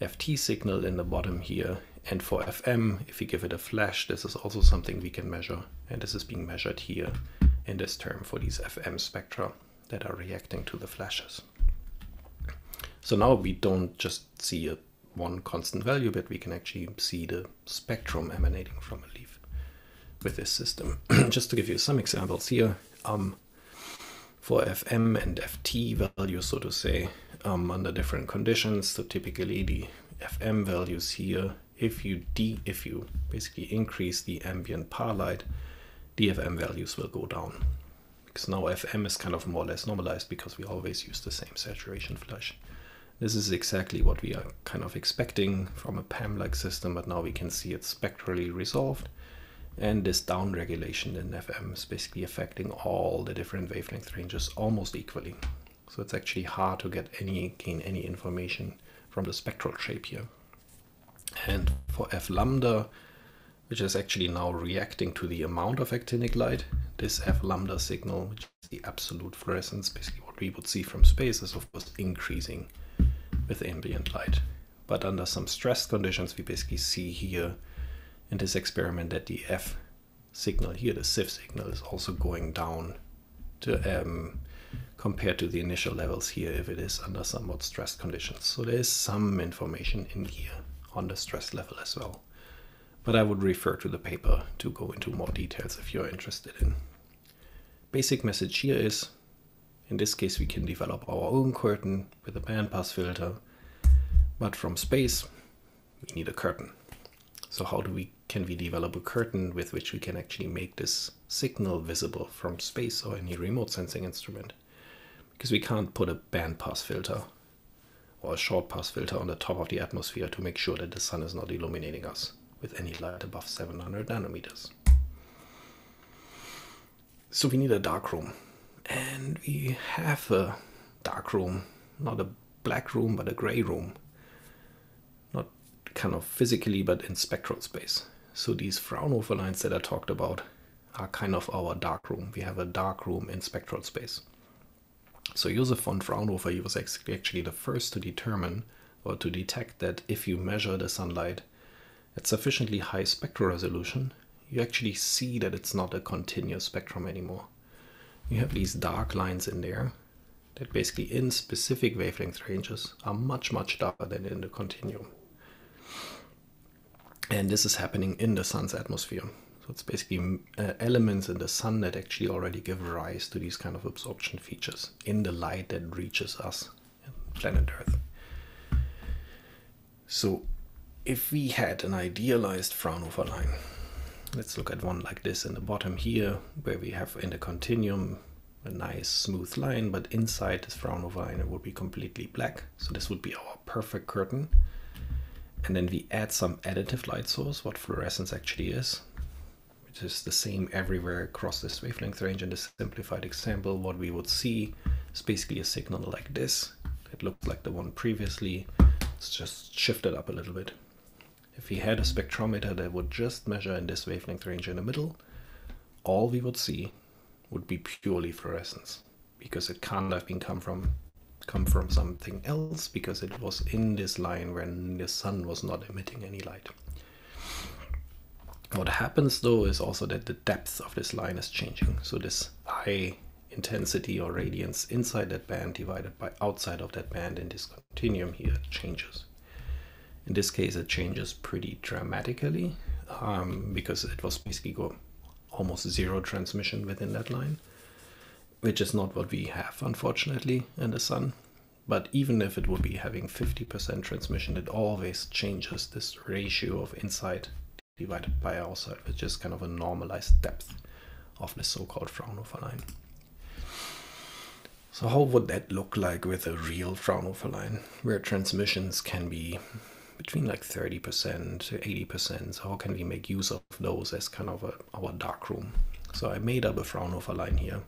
FT signal in the bottom here. And for FM, if we give it a flash, this is also something we can measure. And this is being measured here in this term for these FM spectra that are reacting to the flashes. So now we don't just see a one constant value, but we can actually see the spectrum emanating from a leaf with this system. just to give you some examples here, um, for FM and FT values, so to say, um, under different conditions. So typically the FM values here, if you de if you basically increase the ambient par light, the FM values will go down. Because now FM is kind of more or less normalized because we always use the same saturation flash. This is exactly what we are kind of expecting from a PAM-like system, but now we can see it spectrally resolved. And this downregulation in FM is basically affecting all the different wavelength ranges almost equally. So it's actually hard to get any gain any information from the spectral shape here. And for f lambda, which is actually now reacting to the amount of actinic light, this f lambda signal, which is the absolute fluorescence, basically what we would see from space, is of course increasing with ambient light. But under some stress conditions, we basically see here in this experiment that the F signal here, the SIF signal, is also going down to um, compared to the initial levels here if it is under somewhat stressed conditions. So there is some information in here on the stress level as well. But I would refer to the paper to go into more details if you're interested in. Basic message here is, in this case we can develop our own curtain with a bandpass filter, but from space we need a curtain. So how do we can we develop a curtain with which we can actually make this signal visible from space or any remote sensing instrument? Because we can't put a bandpass filter or a short pass filter on the top of the atmosphere to make sure that the sun is not illuminating us with any light above 700 nanometers. So we need a dark room. And we have a dark room, not a black room, but a gray room. Not kind of physically, but in spectral space. So these Fraunhofer lines that I talked about are kind of our dark room. We have a dark room in spectral space. So Josef von Fraunhofer, he was actually the first to determine or to detect that if you measure the sunlight at sufficiently high spectral resolution, you actually see that it's not a continuous spectrum anymore. You have these dark lines in there that basically in specific wavelength ranges are much, much darker than in the continuum. And this is happening in the sun's atmosphere. So it's basically uh, elements in the sun that actually already give rise to these kind of absorption features in the light that reaches us, planet Earth. So if we had an idealized Fraunhofer line, let's look at one like this in the bottom here, where we have in the continuum a nice smooth line, but inside this Fraunhofer line it would be completely black. So this would be our perfect curtain. And then we add some additive light source, what fluorescence actually is, which is the same everywhere across this wavelength range. In this simplified example, what we would see is basically a signal like this. It looks like the one previously. It's just shifted up a little bit. If we had a spectrometer that would just measure in this wavelength range in the middle, all we would see would be purely fluorescence because it can't have been come from come from something else because it was in this line when the sun was not emitting any light. What happens though is also that the depth of this line is changing. So this high intensity or radiance inside that band divided by outside of that band in this continuum here changes. In this case, it changes pretty dramatically um, because it was basically go almost zero transmission within that line, which is not what we have, unfortunately, in the sun. But even if it would be having 50% transmission, it always changes this ratio of inside divided by outside, which is kind of a normalized depth of the so-called Fraunhofer line. So how would that look like with a real Fraunhofer line, where transmissions can be between like 30% to 80%. So how can we make use of those as kind of a, our dark room? So I made up a Fraunhofer line here.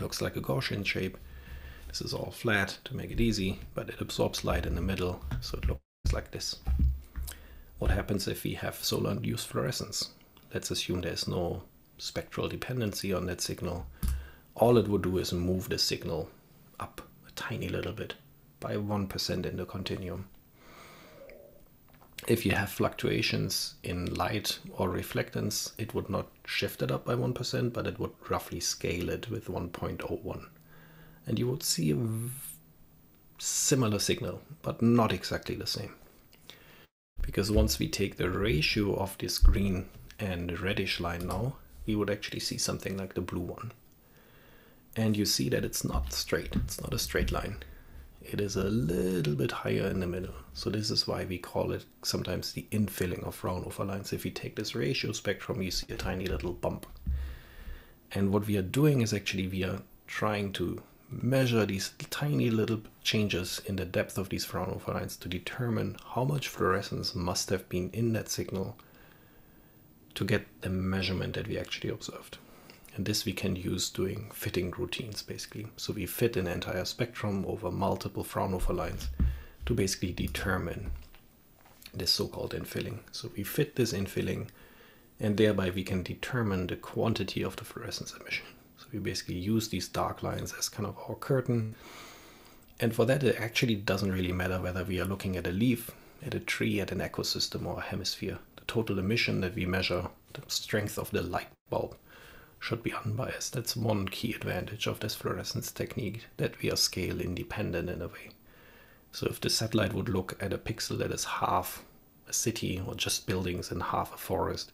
Looks like a Gaussian shape. This is all flat to make it easy, but it absorbs light in the middle, so it looks like this. What happens if we have solar-induced fluorescence? Let's assume there's no spectral dependency on that signal. All it would do is move the signal up a tiny little bit by 1% in the continuum if you have fluctuations in light or reflectance, it would not shift it up by 1%, but it would roughly scale it with 1.01. And you would see a similar signal, but not exactly the same. Because once we take the ratio of this green and reddish line now, we would actually see something like the blue one. And you see that it's not straight, it's not a straight line it is a little bit higher in the middle. So this is why we call it sometimes the infilling of Fraunhofer lines. If you take this ratio spectrum, you see a tiny little bump. And what we are doing is actually we are trying to measure these tiny little changes in the depth of these Fraunhofer lines to determine how much fluorescence must have been in that signal to get the measurement that we actually observed. And this we can use doing fitting routines basically. So we fit an entire spectrum over multiple Fraunhofer lines to basically determine this so-called infilling. So we fit this infilling and thereby we can determine the quantity of the fluorescence emission. We basically use these dark lines as kind of our curtain. And for that, it actually doesn't really matter whether we are looking at a leaf, at a tree, at an ecosystem or a hemisphere. The total emission that we measure, the strength of the light bulb, should be unbiased. That's one key advantage of this fluorescence technique, that we are scale independent in a way. So if the satellite would look at a pixel that is half a city or just buildings and half a forest,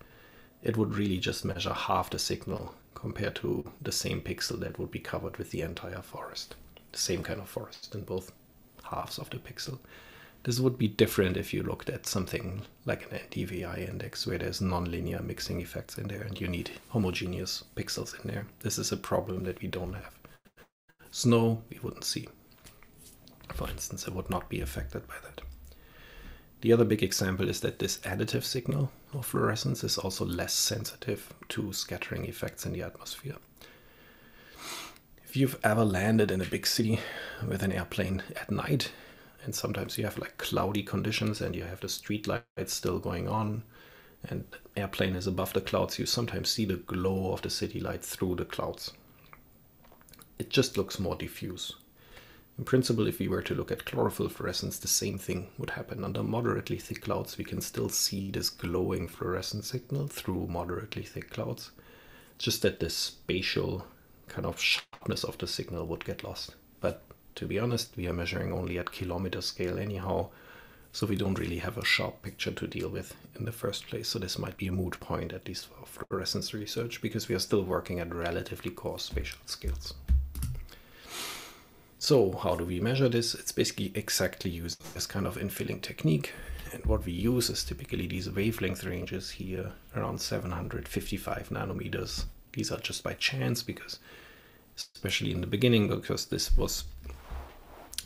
it would really just measure half the signal compared to the same pixel that would be covered with the entire forest. The same kind of forest in both halves of the pixel. This would be different if you looked at something like an NDVI index where there's nonlinear mixing effects in there and you need homogeneous pixels in there. This is a problem that we don't have. Snow, we wouldn't see. For instance, it would not be affected by that. The other big example is that this additive signal fluorescence is also less sensitive to scattering effects in the atmosphere. If you've ever landed in a big city with an airplane at night, and sometimes you have like cloudy conditions and you have the street lights still going on, and airplane is above the clouds, you sometimes see the glow of the city light through the clouds. It just looks more diffuse. In principle, if we were to look at chlorophyll fluorescence, the same thing would happen. Under moderately thick clouds, we can still see this glowing fluorescent signal through moderately thick clouds. Just that the spatial kind of sharpness of the signal would get lost. But to be honest, we are measuring only at kilometer scale anyhow, so we don't really have a sharp picture to deal with in the first place. So this might be a moot point, at least for fluorescence research, because we are still working at relatively coarse spatial scales. So how do we measure this? It's basically exactly using this kind of infilling technique. And what we use is typically these wavelength ranges here around 755 nanometers. These are just by chance because, especially in the beginning, because this was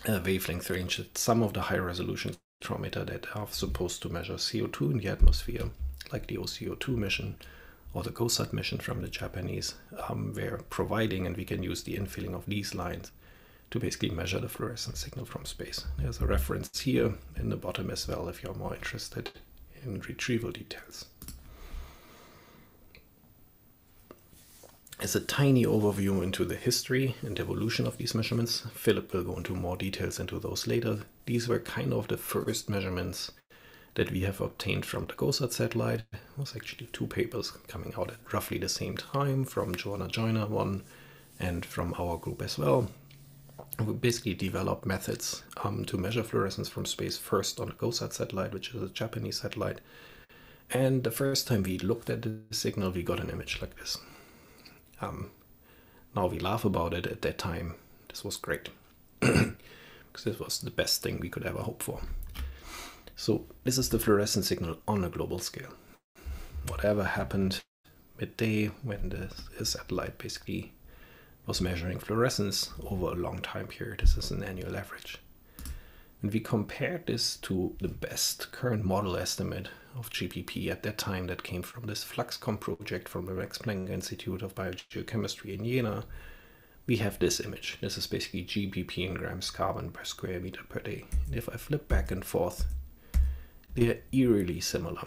a wavelength range that some of the high resolution spectrometer that are supposed to measure CO2 in the atmosphere, like the OCO2 mission or the GOSAT mission from the Japanese, um, were providing, and we can use the infilling of these lines to basically measure the fluorescent signal from space. There's a reference here in the bottom as well if you're more interested in retrieval details. As a tiny overview into the history and evolution of these measurements, Philipp will go into more details into those later. These were kind of the first measurements that we have obtained from the GOSAT satellite. It was actually two papers coming out at roughly the same time from Joanna Joiner one and from our group as well we basically developed methods um, to measure fluorescence from space first on the GOSAT satellite, which is a Japanese satellite. And the first time we looked at the signal, we got an image like this. Um, now we laugh about it. At that time, this was great because this was the best thing we could ever hope for. So this is the fluorescence signal on a global scale. Whatever happened midday when the satellite basically was measuring fluorescence over a long time period. This is an annual average. And we compared this to the best current model estimate of GPP at that time that came from this FluxCom project from the Max Planck Institute of Biogeochemistry in Jena. We have this image. This is basically GPP in grams carbon per square meter per day. And if I flip back and forth, they're eerily similar.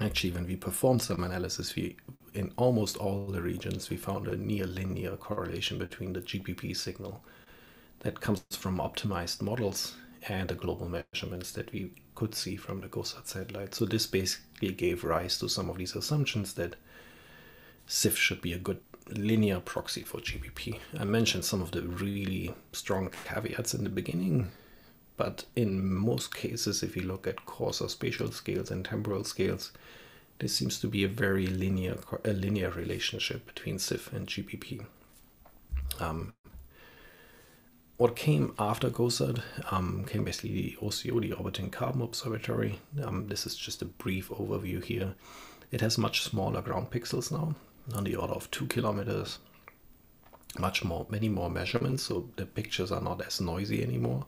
Actually, when we performed some analysis, we in almost all the regions, we found a near linear correlation between the GPP signal that comes from optimized models and the global measurements that we could see from the GOSAT satellite. So this basically gave rise to some of these assumptions that SIF should be a good linear proxy for GPP. I mentioned some of the really strong caveats in the beginning, but in most cases, if you look at coarser spatial scales and temporal scales, there seems to be a very linear a linear relationship between SIF and GPP. Um, what came after GOSAT um, came basically the OCO, the Orbiting Carbon Observatory. Um, this is just a brief overview here. It has much smaller ground pixels now, on the order of two kilometers. Much more, many more measurements, so the pictures are not as noisy anymore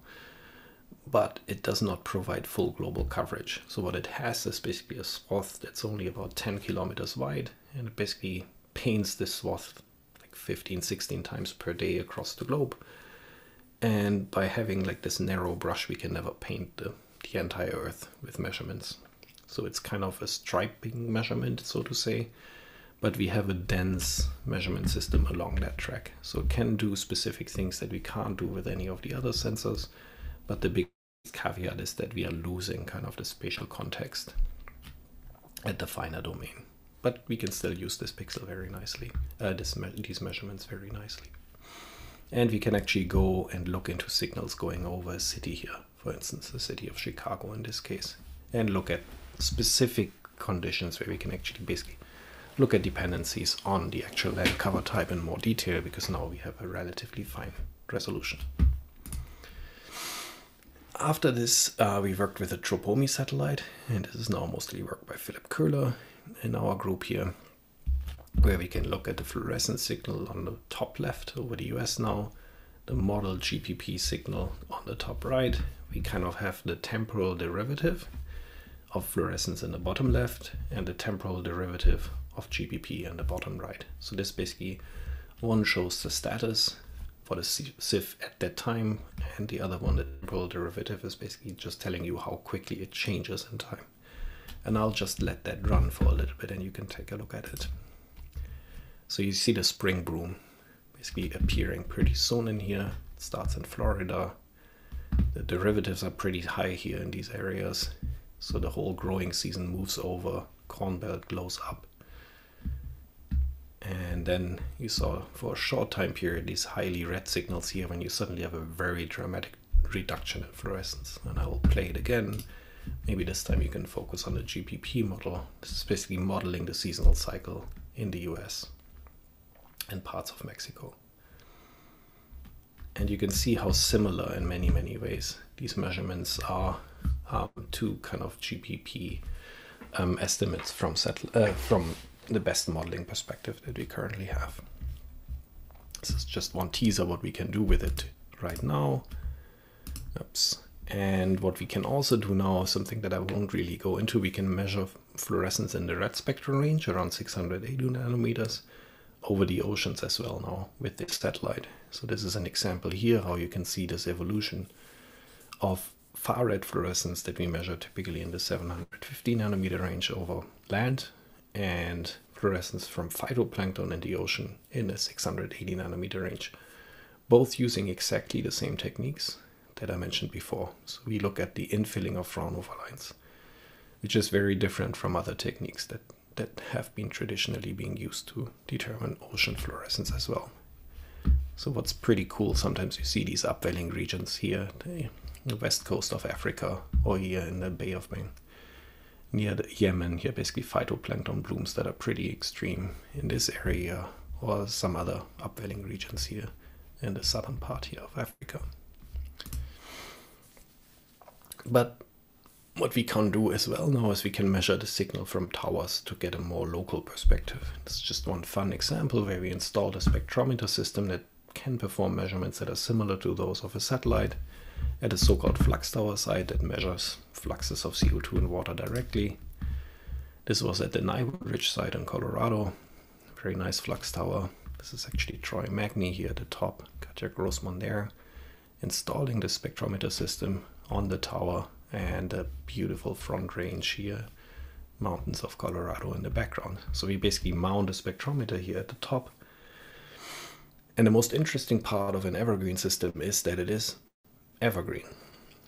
but it does not provide full global coverage. So what it has is basically a swath that's only about 10 kilometers wide, and it basically paints this swath like 15, 16 times per day across the globe. And by having like this narrow brush, we can never paint the, the entire Earth with measurements. So it's kind of a striping measurement, so to say, but we have a dense measurement system along that track. So it can do specific things that we can't do with any of the other sensors, but the big caveat is that we are losing kind of the spatial context. at the finer domain. But we can still use this pixel very nicely, uh, this me these measurements very nicely. And we can actually go and look into signals going over a city here, for instance, the city of Chicago in this case, and look at specific conditions where we can actually basically look at dependencies on the actual land cover type in more detail because now we have a relatively fine resolution. After this, uh, we worked with a Tropomi satellite, and this is now mostly work by Philipp Köhler in our group here, where we can look at the fluorescence signal on the top left over the US now, the model GPP signal on the top right. We kind of have the temporal derivative of fluorescence in the bottom left and the temporal derivative of GPP in the bottom right. So this basically one shows the status for the SIF at that time, and the other one, the temporal derivative, is basically just telling you how quickly it changes in time. And I'll just let that run for a little bit and you can take a look at it. So you see the spring broom basically appearing pretty soon in here. It starts in Florida. The derivatives are pretty high here in these areas. So the whole growing season moves over, corn belt glows up. And then you saw for a short time period these highly red signals here when you suddenly have a very dramatic reduction in fluorescence. And I will play it again. Maybe this time you can focus on the GPP model. This is basically modeling the seasonal cycle in the US and parts of Mexico. And you can see how similar in many, many ways these measurements are um, to kind of GPP um, estimates from, uh, from the best modeling perspective that we currently have. This is just one teaser what we can do with it right now. Oops. And what we can also do now, something that I won't really go into, we can measure fluorescence in the red spectral range around 680 nanometers over the oceans as well now with this satellite. So this is an example here how you can see this evolution of far red fluorescence that we measure typically in the 750 nanometer range over land and fluorescence from phytoplankton in the ocean in the 680 nanometer range, both using exactly the same techniques that I mentioned before. So we look at the infilling of Fraunhofer lines, which is very different from other techniques that, that have been traditionally being used to determine ocean fluorescence as well. So what's pretty cool, sometimes you see these upwelling regions here, the west coast of Africa, or here in the Bay of Bengal near the Yemen here, basically phytoplankton blooms that are pretty extreme in this area or some other upwelling regions here in the southern part here of Africa. But what we can do as well now is we can measure the signal from towers to get a more local perspective. It's just one fun example where we installed a spectrometer system that can perform measurements that are similar to those of a satellite at a so-called flux tower site that measures fluxes of CO2 in water directly. This was at the Niwot Ridge site in Colorado. Very nice flux tower. This is actually Troy Magney here at the top, Katja Grossmann there, installing the spectrometer system on the tower and a beautiful front range here, mountains of Colorado in the background. So we basically mount a spectrometer here at the top. And the most interesting part of an evergreen system is that it is evergreen.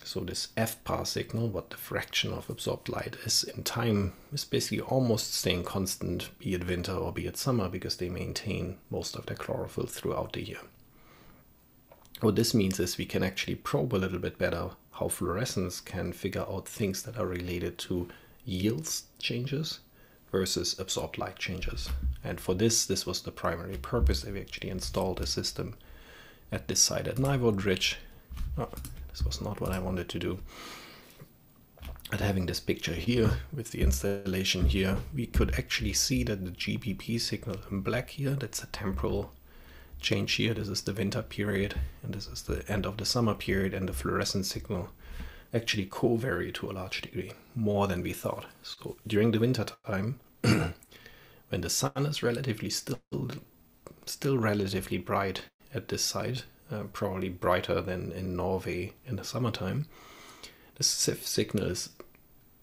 So this FPAR signal, what the fraction of absorbed light is in time, is basically almost staying constant, be it winter or be it summer, because they maintain most of their chlorophyll throughout the year. What this means is we can actually probe a little bit better how fluorescence can figure out things that are related to yields changes versus absorbed light changes. And for this, this was the primary purpose that we actually installed a system at this site at Niwot Ridge Oh, this was not what I wanted to do. But having this picture here with the installation here, we could actually see that the GPP signal in black here, that's a temporal change here. This is the winter period and this is the end of the summer period and the fluorescence signal actually co-vary to a large degree, more than we thought. So during the winter time, when the sun is relatively still still relatively bright at this site, uh, probably brighter than in Norway in the summertime, the SIF signal is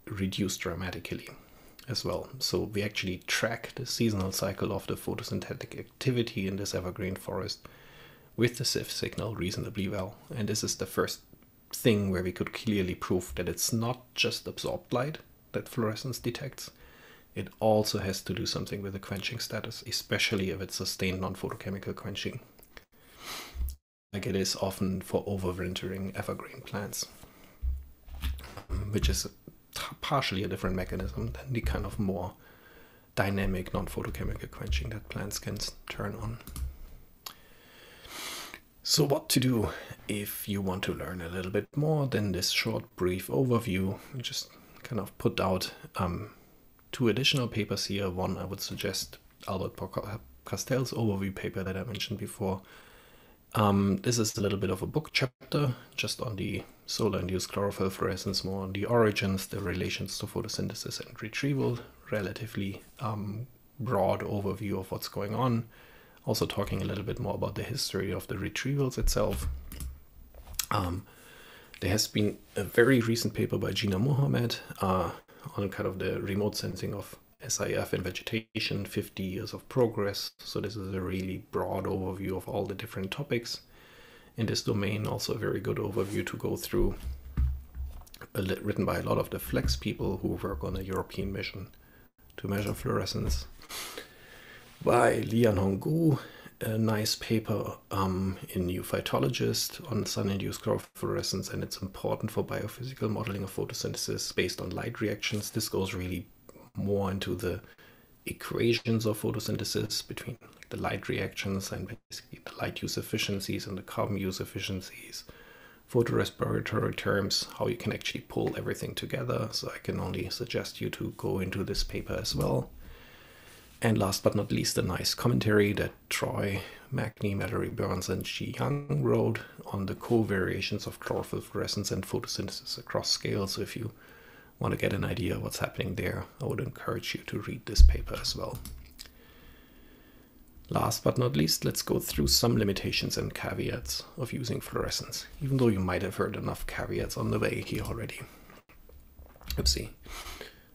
reduced dramatically as well. So we actually track the seasonal cycle of the photosynthetic activity in this evergreen forest with the SIF signal reasonably well. And this is the first thing where we could clearly prove that it's not just absorbed light that fluorescence detects, it also has to do something with the quenching status, especially if it's sustained non-photochemical quenching, like it is often for overwintering evergreen plants, which is partially a different mechanism than the kind of more dynamic non-photochemical quenching that plants can turn on. So what to do if you want to learn a little bit more than this short brief overview, just kind of put out um, two additional papers here. One I would suggest Albert Castell's overview paper that I mentioned before. Um, this is a little bit of a book chapter just on the solar-induced chlorophyll fluorescence, more on the origins, the relations to photosynthesis and retrieval, relatively um, broad overview of what's going on. Also talking a little bit more about the history of the retrievals itself. Um, there has been a very recent paper by Gina Mohammed uh, on kind of the remote sensing of SIF in vegetation, 50 years of progress. So this is a really broad overview of all the different topics in this domain. Also a very good overview to go through, written by a lot of the FLEX people who work on a European mission to measure fluorescence. By Lianhong Gu, a nice paper um, in New Phytologist on sun-induced fluorescence and it's important for biophysical modeling of photosynthesis based on light reactions. This goes really more into the equations of photosynthesis between the light reactions and basically the light use efficiencies and the carbon use efficiencies, photorespiratory terms, how you can actually pull everything together. So I can only suggest you to go into this paper as well. And last but not least, a nice commentary that Troy, Magney, Mallory Barnes, and Xi Yang wrote on the co-variations of chlorophyll fluorescence and photosynthesis across scales. So if you want to get an idea of what's happening there, I would encourage you to read this paper as well. Last but not least, let's go through some limitations and caveats of using fluorescence, even though you might have heard enough caveats on the way here already. Let's see.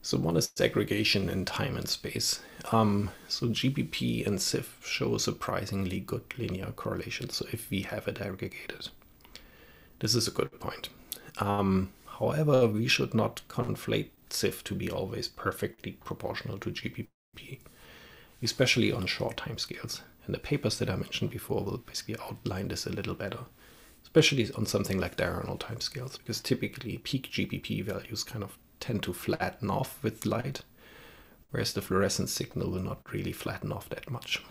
So one is segregation in time and space. Um, so GPP and SIF show a surprisingly good linear correlation. So if we have it aggregated, this is a good point. Um, However, we should not conflate SIF to be always perfectly proportional to GPP, especially on short timescales. And the papers that I mentioned before will basically outline this a little better, especially on something like diurnal timescales, because typically peak GPP values kind of tend to flatten off with light, whereas the fluorescence signal will not really flatten off that much.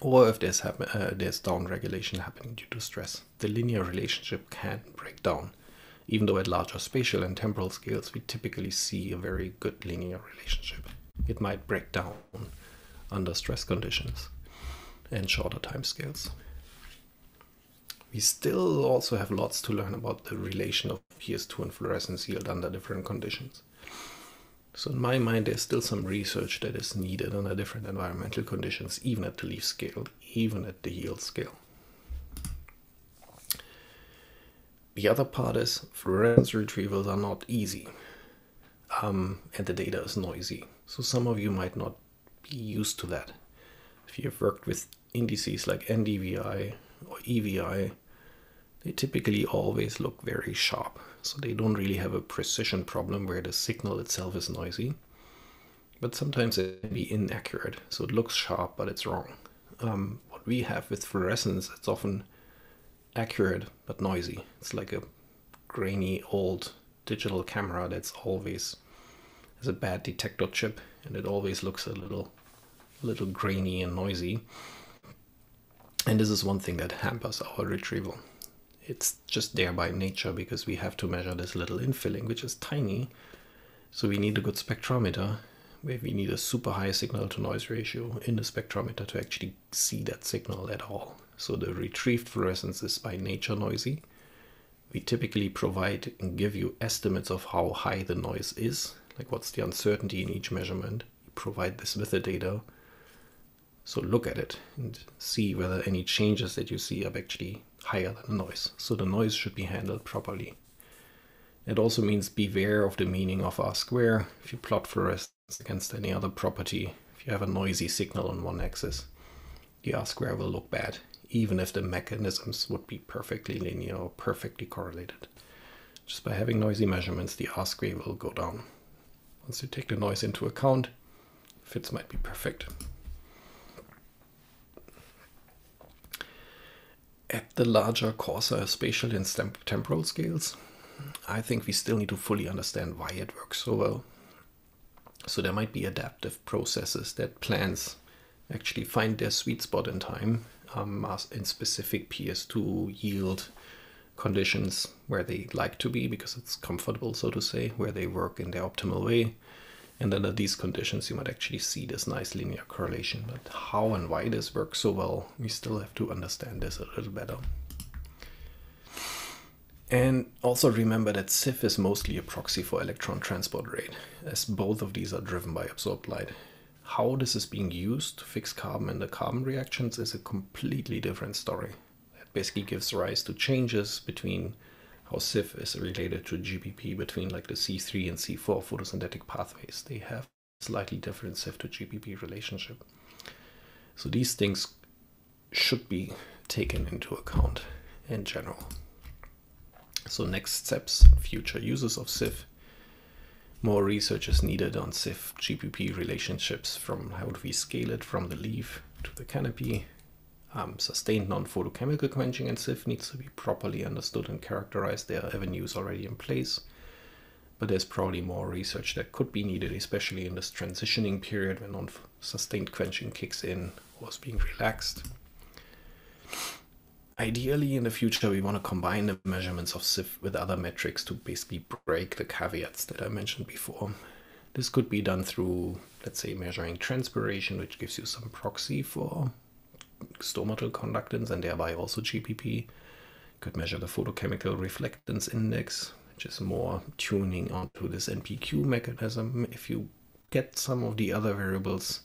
Or if there's, uh, there's down regulation happening due to stress, the linear relationship can break down even though at larger spatial and temporal scales we typically see a very good linear relationship. It might break down under stress conditions and shorter time scales. We still also have lots to learn about the relation of PS2 and fluorescence yield under different conditions. So in my mind, there's still some research that is needed under different environmental conditions, even at the leaf scale, even at the yield scale. The other part is fluorescence retrievals are not easy um, and the data is noisy. So some of you might not be used to that. If you've worked with indices like NDVI or EVI, they typically always look very sharp. So they don't really have a precision problem where the signal itself is noisy. But sometimes it can be inaccurate. So it looks sharp, but it's wrong. Um, what we have with fluorescence, it's often accurate but noisy. It's like a grainy old digital camera that's always has a bad detector chip and it always looks a little little grainy and noisy. And this is one thing that hampers our retrieval. It's just there by nature because we have to measure this little infilling, which is tiny. So we need a good spectrometer where we need a super high signal to noise ratio in the spectrometer to actually see that signal at all. So the retrieved fluorescence is by nature noisy. We typically provide and give you estimates of how high the noise is, like what's the uncertainty in each measurement. We provide this with the data. So look at it and see whether any changes that you see are actually higher than the noise. So the noise should be handled properly. It also means beware of the meaning of R square. If you plot fluorescence against any other property, if you have a noisy signal on one axis, the R square will look bad even if the mechanisms would be perfectly linear or perfectly correlated. Just by having noisy measurements, the R square will go down. Once you take the noise into account, fits might be perfect. At the larger coarser spatial and temporal scales, I think we still need to fully understand why it works so well. So there might be adaptive processes that plans actually find their sweet spot in time um, in specific PS2 yield conditions where they like to be because it's comfortable, so to say, where they work in their optimal way. And under these conditions, you might actually see this nice linear correlation. But how and why this works so well, we still have to understand this a little better. And also remember that SIF is mostly a proxy for electron transport rate, as both of these are driven by absorbed light. How this is being used to fix carbon and the carbon reactions is a completely different story. That basically gives rise to changes between how SIF is related to GPP between like the C3 and C4 photosynthetic pathways. They have slightly different SIF to GPP relationship. So these things should be taken into account in general. So next steps, future uses of SIF. More research is needed on SIF GPP relationships from how do we scale it from the leaf to the canopy, um, sustained non-photochemical quenching in SIF needs to be properly understood and characterized. There are avenues already in place, but there's probably more research that could be needed, especially in this transitioning period when non-sustained quenching kicks in or is being relaxed. Ideally, in the future, we want to combine the measurements of SIF with other metrics to basically break the caveats that I mentioned before. This could be done through, let's say, measuring transpiration, which gives you some proxy for stomatal conductance and thereby also GPP. Could measure the photochemical reflectance index, which is more tuning onto this NPQ mechanism. If you get some of the other variables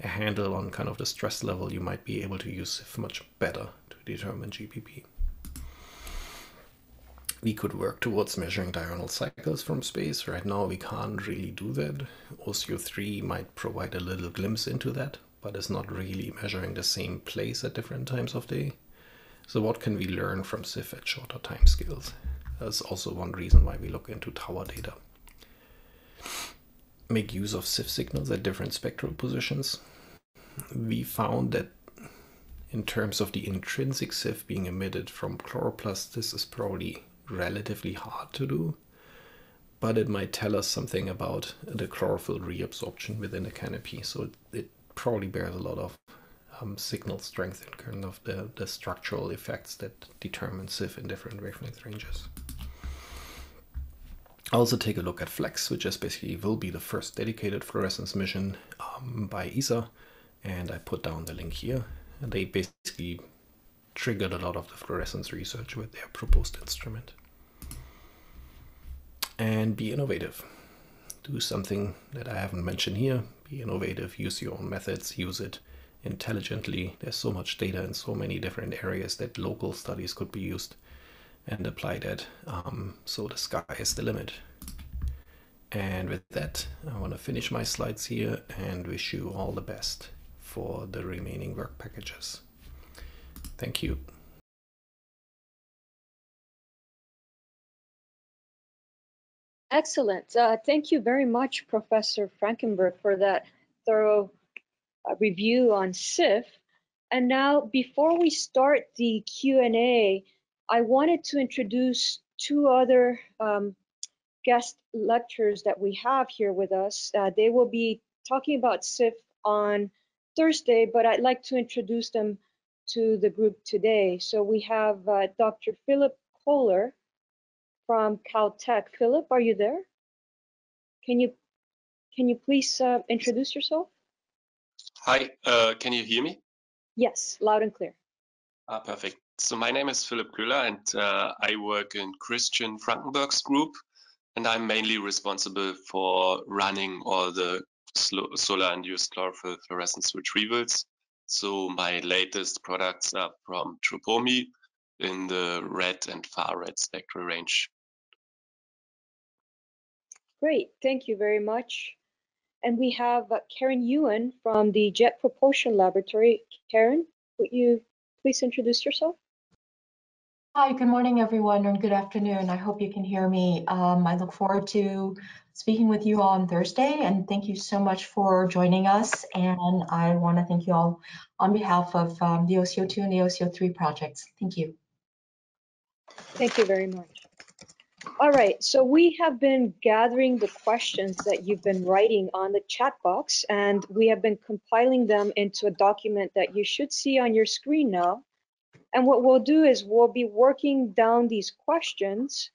a handle on kind of the stress level, you might be able to use SIF much better determine GPP. We could work towards measuring diurnal cycles from space. Right now, we can't really do that. OCO 3 might provide a little glimpse into that, but it's not really measuring the same place at different times of day. So what can we learn from SIF at shorter time scales? That's also one reason why we look into tower data. Make use of SIF signals at different spectral positions. We found that in terms of the intrinsic SIF being emitted from chloroplast, this is probably relatively hard to do, but it might tell us something about the chlorophyll reabsorption within the canopy. So it, it probably bears a lot of um, signal strength in kind of the, the structural effects that determine SIF in different wavelength ranges. Also take a look at FLEX, which is basically will be the first dedicated fluorescence mission um, by ESA. And I put down the link here. They basically triggered a lot of the fluorescence research with their proposed instrument. And be innovative. Do something that I haven't mentioned here, be innovative, use your own methods, use it intelligently. There's so much data in so many different areas that local studies could be used and apply that. Um, so the sky is the limit. And with that, I want to finish my slides here and wish you all the best for the remaining work packages. Thank you. Excellent. Uh, thank you very much, Professor Frankenberg, for that thorough uh, review on SIF. And now, before we start the Q&A, I wanted to introduce two other um, guest lecturers that we have here with us. Uh, they will be talking about SIF on Thursday, but I'd like to introduce them to the group today. So we have uh, Dr. Philipp Köhler, from Caltech. Philipp, are you there? Can you can you please uh, introduce yourself? Hi, uh, can you hear me? Yes, loud and clear. Ah, perfect. So my name is Philipp Köhler and uh, I work in Christian Frankenberg's group and I'm mainly responsible for running all the solar-induced chlorophyll fluorescence retrievals. So my latest products are from Tropomi in the red and far red spectral range. Great, thank you very much. And we have uh, Karen Yuen from the Jet Propulsion Laboratory. Karen, would you please introduce yourself? Hi, good morning, everyone, and good afternoon. I hope you can hear me. Um, I look forward to speaking with you all on Thursday, and thank you so much for joining us. And I want to thank you all on behalf of um, the OCO2 and the OCO3 projects. Thank you. Thank you very much. All right, so we have been gathering the questions that you've been writing on the chat box, and we have been compiling them into a document that you should see on your screen now. And what we'll do is we'll be working down these questions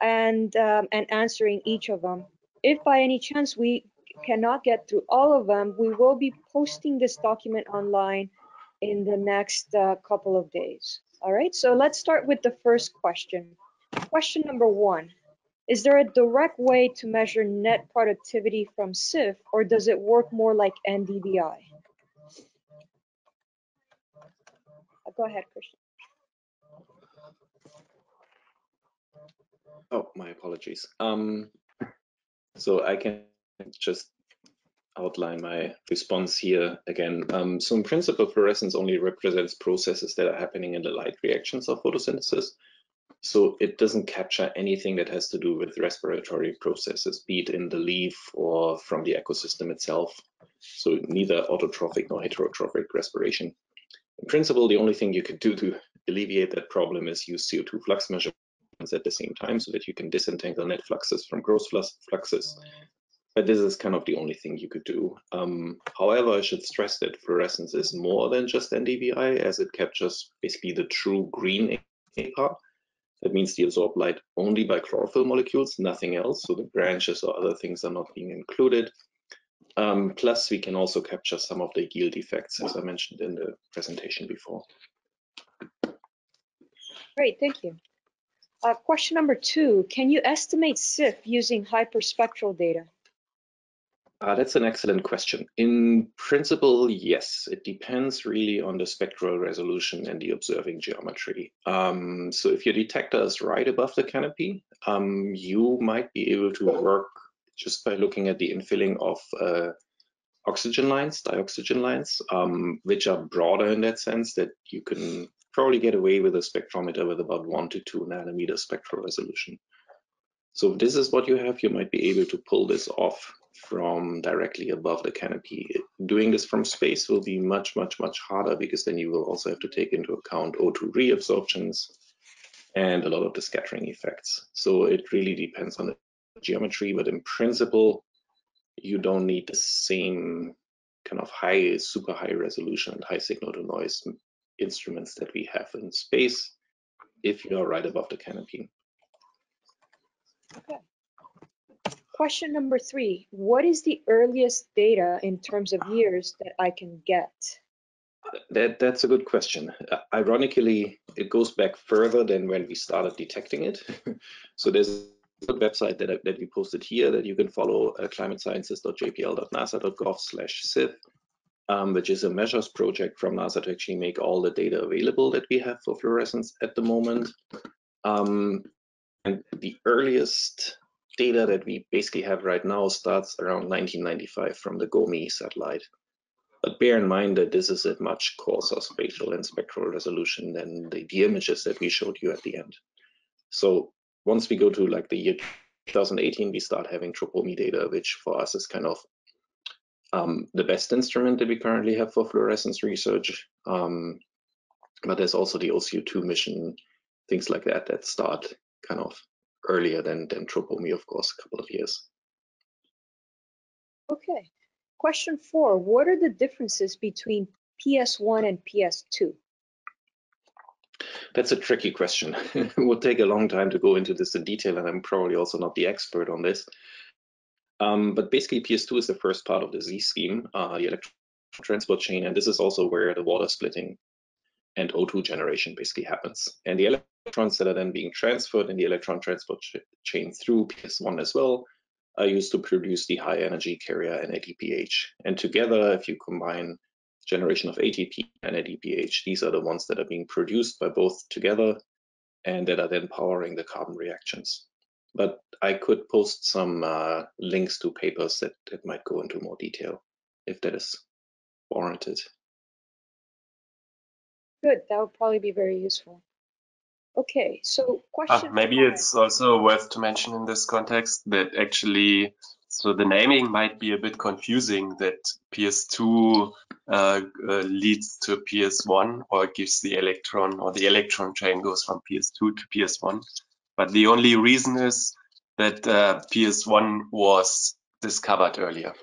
and, um, and answering each of them. If by any chance we cannot get through all of them, we will be posting this document online in the next uh, couple of days. All right, so let's start with the first question. Question number one, is there a direct way to measure net productivity from SIF or does it work more like NDVI? Go ahead, Christian. Oh, my apologies. Um, so I can just outline my response here again. Um, so in principle, fluorescence only represents processes that are happening in the light reactions of photosynthesis. So it doesn't capture anything that has to do with respiratory processes, be it in the leaf or from the ecosystem itself. So neither autotrophic nor heterotrophic respiration. In principle, the only thing you could do to alleviate that problem is use CO2 flux measurements at the same time so that you can disentangle net fluxes from gross fluxes. But this is kind of the only thing you could do. Um, however, I should stress that fluorescence is more than just NDVI as it captures basically the true green part. That means the absorbed light only by chlorophyll molecules, nothing else. So the branches or other things are not being included. Um, plus, we can also capture some of the yield effects, as I mentioned in the presentation before. Great, thank you. Uh, question number two, can you estimate SIF using hyperspectral data? Uh, that's an excellent question. In principle, yes. It depends really on the spectral resolution and the observing geometry. Um, so if your detector is right above the canopy, um, you might be able to work just by looking at the infilling of uh, oxygen lines, dioxygen lines, um, which are broader in that sense that you can probably get away with a spectrometer with about one to two nanometer spectral resolution. So this is what you have, you might be able to pull this off from directly above the canopy. Doing this from space will be much, much, much harder because then you will also have to take into account O2 reabsorptions and a lot of the scattering effects. So it really depends on the geometry, but in principle, you don't need the same kind of high, super high resolution and high signal to noise instruments that we have in space if you are right above the canopy. Okay. Question number three, what is the earliest data in terms of years that I can get? That, that's a good question. Uh, ironically, it goes back further than when we started detecting it. so there's a website that, that we posted here that you can follow uh, climatesciences.jpl.nasa.gov slash SIF, um, which is a measures project from NASA to actually make all the data available that we have for fluorescence at the moment. Um, and the earliest data that we basically have right now starts around 1995 from the GOME satellite. But bear in mind that this is at much coarser spatial and spectral resolution than the, the images that we showed you at the end. So once we go to like the year 2018, we start having TROPOMI data, which for us is kind of um, the best instrument that we currently have for fluorescence research. Um, but there's also the OCO2 mission, things like that, that start kind of earlier than, than TROPOMI, of course, a couple of years. Okay. Question four, what are the differences between PS1 and PS2? That's a tricky question. it would take a long time to go into this in detail, and I'm probably also not the expert on this. Um, but basically, PS2 is the first part of the Z scheme, uh, the electron transport chain, and this is also where the water splitting and O2 generation basically happens. And the electrons that are then being transferred in the electron transport ch chain through PS1 as well are used to produce the high energy carrier and NADPH. And together, if you combine generation of ATP and NADPH, these are the ones that are being produced by both together and that are then powering the carbon reactions. But I could post some uh, links to papers that, that might go into more detail if that is warranted. Good, that would probably be very useful. Okay, so Uh, question. maybe five. it's also worth to mention in this context that actually, so the naming might be a bit confusing that PS2 uh, uh, leads to PS1 or gives the electron or the electron chain goes from PS2 to PS1. But the only reason is that uh, PS1 was discovered earlier.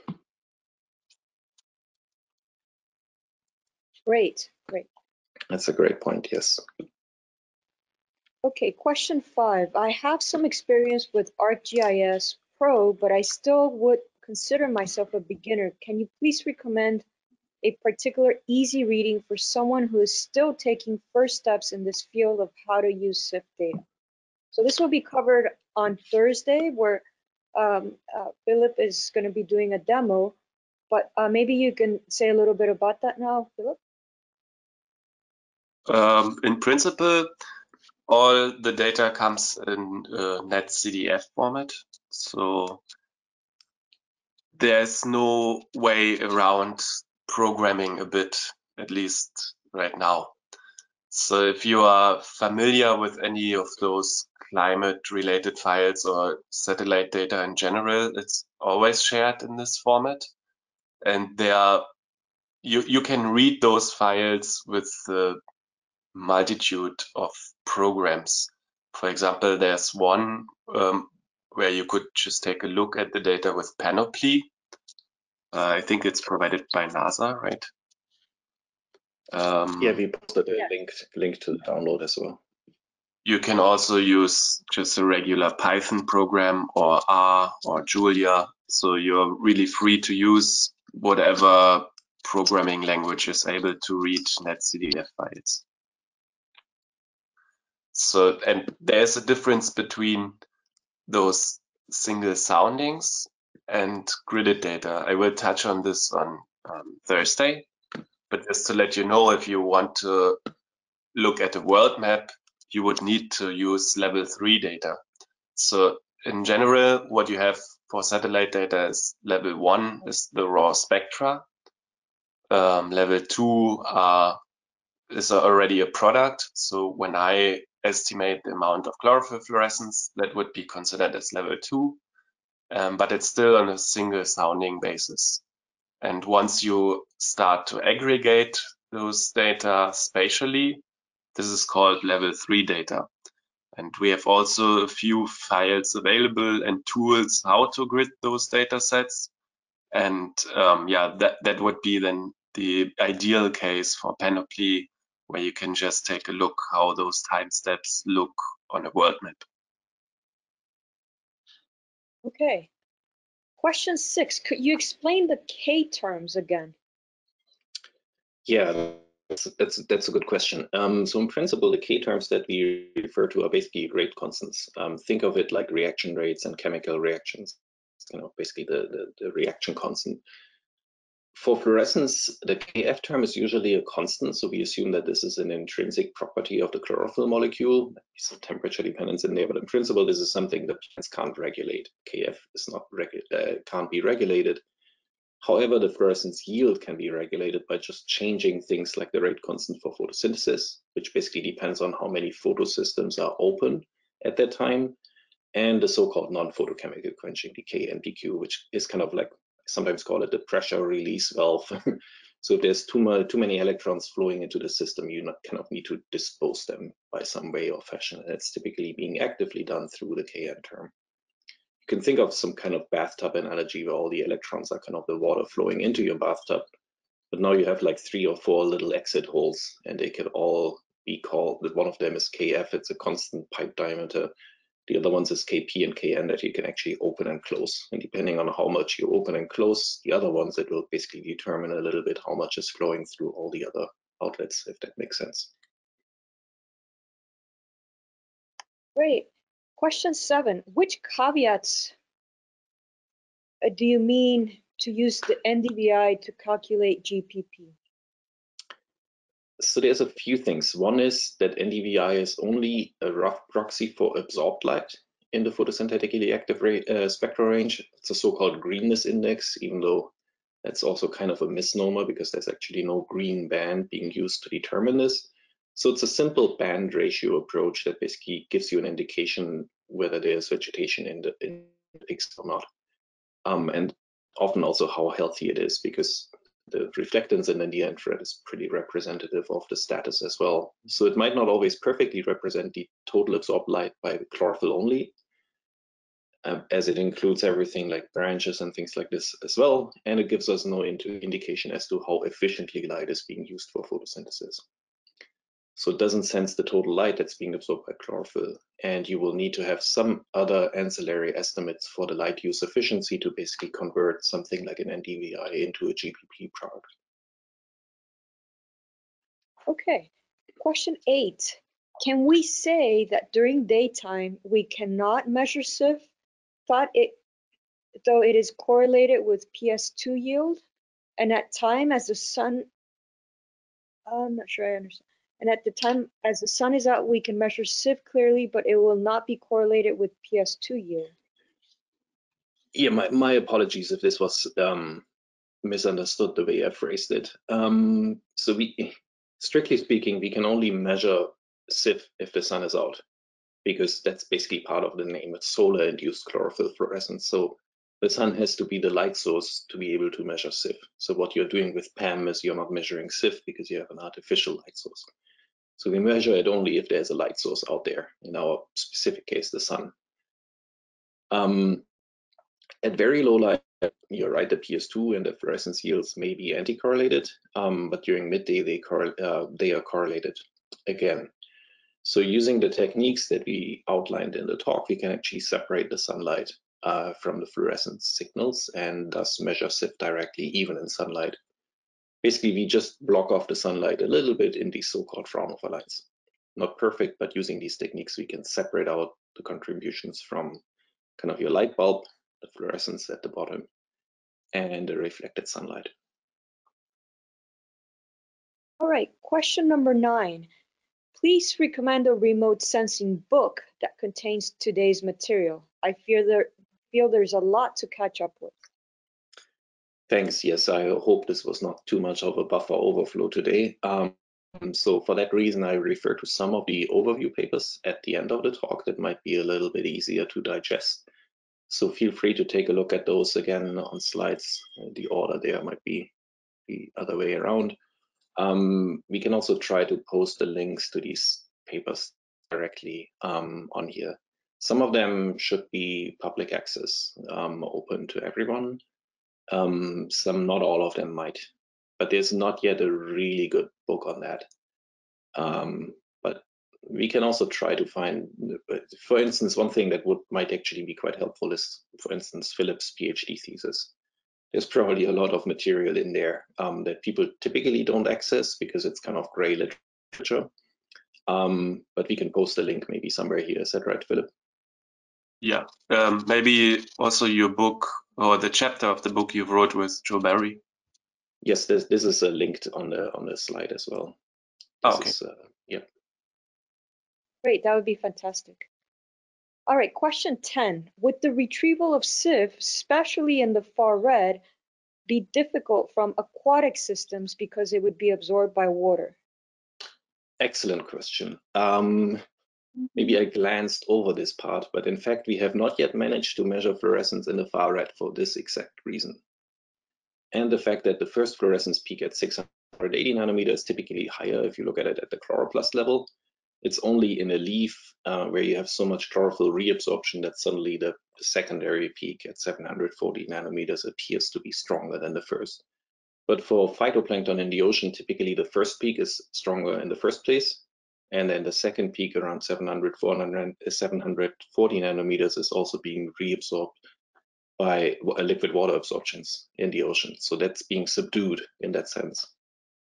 Great, great. That's a great point. Yes. Okay, question five. I have some experience with ArcGIS Pro, but I still would consider myself a beginner. Can you please recommend a particular easy reading for someone who is still taking first steps in this field of how to use SIFT data? So this will be covered on Thursday where um, uh, Philipp is going to be doing a demo, but uh, maybe you can say a little bit about that now, Philipp? Um, in principle, all the data comes in uh, NetCDF format. So there's no way around programming a bit, at least right now. So if you are familiar with any of those climate related files or satellite data in general, it's always shared in this format. And there are, you, you can read those files with the multitude of programs. For example, there's one um, where you could just take a look at the data with Panoply. Uh, I think it's provided by NASA, right? Um, Yeah, we posted a Yeah. link link to the download as well. you can also use just a regular Python program or R or Julia. So you're really free to use whatever programming language is able to read NetCDF files. So, and there's a difference between those single soundings and gridded data. I will touch on this on um, Thursday, but just to let you know, if you want to look at a world map, you would need to use level three data. So in general, what you have for satellite data is level one is the raw spectra. Um, level two are, is already a product. So when I estimate the amount of chlorophyll fluorescence, that would be considered as level two, um, but it's still on a single sounding basis. And once you start to aggregate those data spatially, this is called level three data. And we have also a few files available and tools how to grid those data sets. And um, yeah, that, that would be then the ideal case for Panoply, where you can just take a look how those time steps look on a world map. Okay. Question six, could you explain the K terms again? Yeah, that's that's, that's a good question. Um, so in principle, the K terms that we refer to are basically rate constants. Um, think of it like reaction rates and chemical reactions. You know, basically the, the, the reaction constant. For fluorescence, the Kf term is usually a constant, so we assume that this is an intrinsic property of the chlorophyll molecule. Some temperature dependence in there, but in principle, this is something that plants can't regulate. Kf is not uh, can't be regulated. However, the fluorescence yield can be regulated by just changing things like the rate constant for photosynthesis, which basically depends on how many photosystems are open at that time, and the so-called non-photochemical quenching decay NPQ, which is kind of like sometimes call it the pressure release valve. so if there's too, much, too many electrons flowing into the system, you not, kind of need to dispose them by some way or fashion. And it's typically being actively done through the Kn term. You can think of some kind of bathtub analogy where all the electrons are kind of the water flowing into your bathtub. But now you have like three or four little exit holes and they can all be called, one of them is Kf, it's a constant pipe diameter the other ones is Kp and Kn that you can actually open and close. And depending on how much you open and close the other ones, it will basically determine a little bit how much is flowing through all the other outlets, if that makes sense. Great. Question seven, which caveats uh, do you mean to use the NDVI to calculate GPP? So there's a few things. One is that NDVI is only a rough proxy for absorbed light in the photosynthetically active uh, spectral range. It's a so-called greenness index, even though that's also kind of a misnomer because there's actually no green band being used to determine this. So it's a simple band ratio approach that basically gives you an indication whether there's vegetation in the in or not. Um, and often also how healthy it is because the reflectance in the near infrared is pretty representative of the status as well. So it might not always perfectly represent the total absorbed light by chlorophyll only, uh, as it includes everything like branches and things like this as well. And it gives us no indication as to how efficiently light is being used for photosynthesis. So it doesn't sense the total light that's being absorbed by chlorophyll. And you will need to have some other ancillary estimates for the light use efficiency to basically convert something like an NDVI into a GPP product. Okay, question eight. Can we say that during daytime we cannot measure SIF, thought it, though it is correlated with PS2 yield? And at time as the sun, I'm not sure I understand. And at the time, as the sun is out, we can measure SIF clearly, but it will not be correlated with PS2 yield. Yeah, my, my apologies if this was um, misunderstood the way I phrased it. Um, so we, strictly speaking, we can only measure SIF if the sun is out, because that's basically part of the name. It's solar-induced chlorophyll fluorescence. So the sun has to be the light source to be able to measure SIF. So what you're doing with PAM is you're not measuring SIF because you have an artificial light source. So we measure it only if there's a light source out there, in our specific case, the sun. Um, at very low light, you're right, the PS2 and the fluorescence yields may be anti-correlated, um, but during midday they, uh, they are correlated again. So using the techniques that we outlined in the talk, we can actually separate the sunlight uh, from the fluorescence signals and thus measure SIF directly even in sunlight basically we just block off the sunlight a little bit in these so-called Fraunhofer lines. Not perfect, but using these techniques, we can separate out the contributions from kind of your light bulb, the fluorescence at the bottom, and the reflected sunlight. All right, question number nine. Please recommend a remote sensing book that contains today's material. I fear there, feel there's a lot to catch up with. Thanks. Yes, I hope this was not too much of a buffer overflow today. Um, so for that reason, I refer to some of the overview papers at the end of the talk that might be a little bit easier to digest. So feel free to take a look at those again on slides. The order there might be the other way around. Um, we can also try to post the links to these papers directly um, on here. Some of them should be public access, um, open to everyone. Um, some, not all of them might, but there's not yet a really good book on that. Um, but we can also try to find, for instance, one thing that would might actually be quite helpful is, for instance, Philipp's PhD thesis. There's probably a lot of material in there um, that people typically don't access because it's kind of gray literature. Um, but we can post a link maybe somewhere here. Is that right, Philipp? Yeah, um, maybe also your book or the chapter of the book you wrote with Joe Berry. Yes, this this is uh, linked on the on the slide as well. This okay. Is, uh, yeah. Great, that would be fantastic. All right, question 10. Would the retrieval of SIF, especially in the far red, be difficult from aquatic systems because it would be absorbed by water? Excellent question. Um, Maybe I glanced over this part, but in fact, we have not yet managed to measure fluorescence in the far red for this exact reason. And the fact that the first fluorescence peak at 680 nanometers is typically higher if you look at it at the chloroplast level. It's only in a leaf uh, where you have so much chlorophyll reabsorption that suddenly the, the secondary peak at 740 nanometers appears to be stronger than the first. But for phytoplankton in the ocean, typically the first peak is stronger in the first place, and then the second peak around 700, 400, 740 nanometers is also being reabsorbed by liquid water absorptions in the ocean. So that's being subdued in that sense.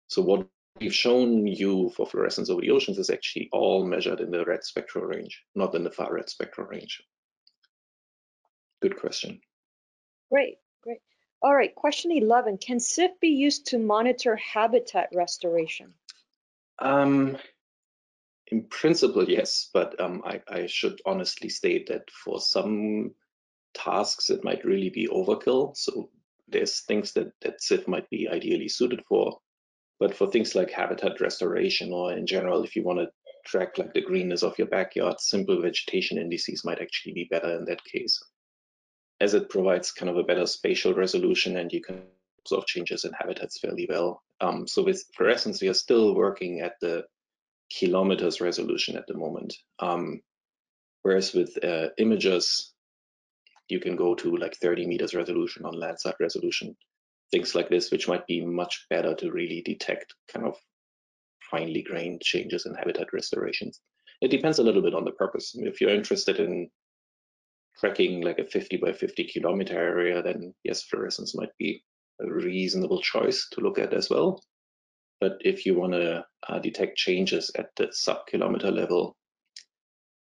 So what we've shown you for fluorescence over the oceans is actually all measured in the red spectral range, not in the far red spectral range. Good question. Great, great. All right, question 11. Can SIF be used to monitor habitat restoration? Um, in principle, yes, but um, I, I, should honestly state that for some tasks, it might really be overkill. So there's things that, that SIF might be ideally suited for, But for things like habitat restoration or in general, if you want to track like the greenness of your backyard, simple vegetation indices might actually be better in that case, as it provides kind of a better spatial resolution and you can observe changes in habitats fairly well. Um, so with fluorescence, we are still working at the kilometers resolution at the moment. Um, whereas with uh, imagers, you can go to like 30 meters resolution on Landsat resolution, things like this, which might be much better to really detect kind of finely grained changes in habitat restorations. It depends a little bit on the purpose. If you're interested in tracking like a 50 by 50 kilometer area, then yes, fluorescence might be a reasonable choice to look at as well. But if you want to uh, detect changes at the sub-kilometer level,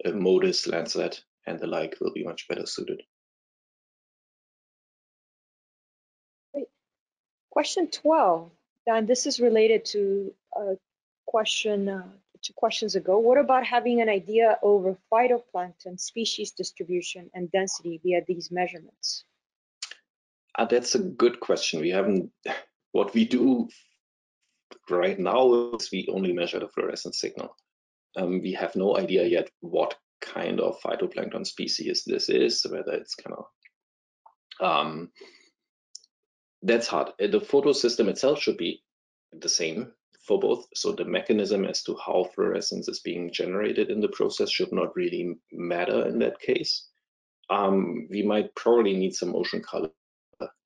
uh, MODIS, Landsat, and the like will be much better suited. Great. Question 12, Dan, this is related to a question, uh, two questions ago. What about having an idea over phytoplankton species distribution and density via these measurements? Uh, that's a good question. We haven't, what we do right now is we only measure the fluorescence signal. Um, we have no idea yet what kind of phytoplankton species this is, whether it's kind of um, that's hard. Uh, the photosystem itself should be the same for both. So the mechanism as to how fluorescence is being generated in the process should not really matter in that case. Um, we might probably need some ocean color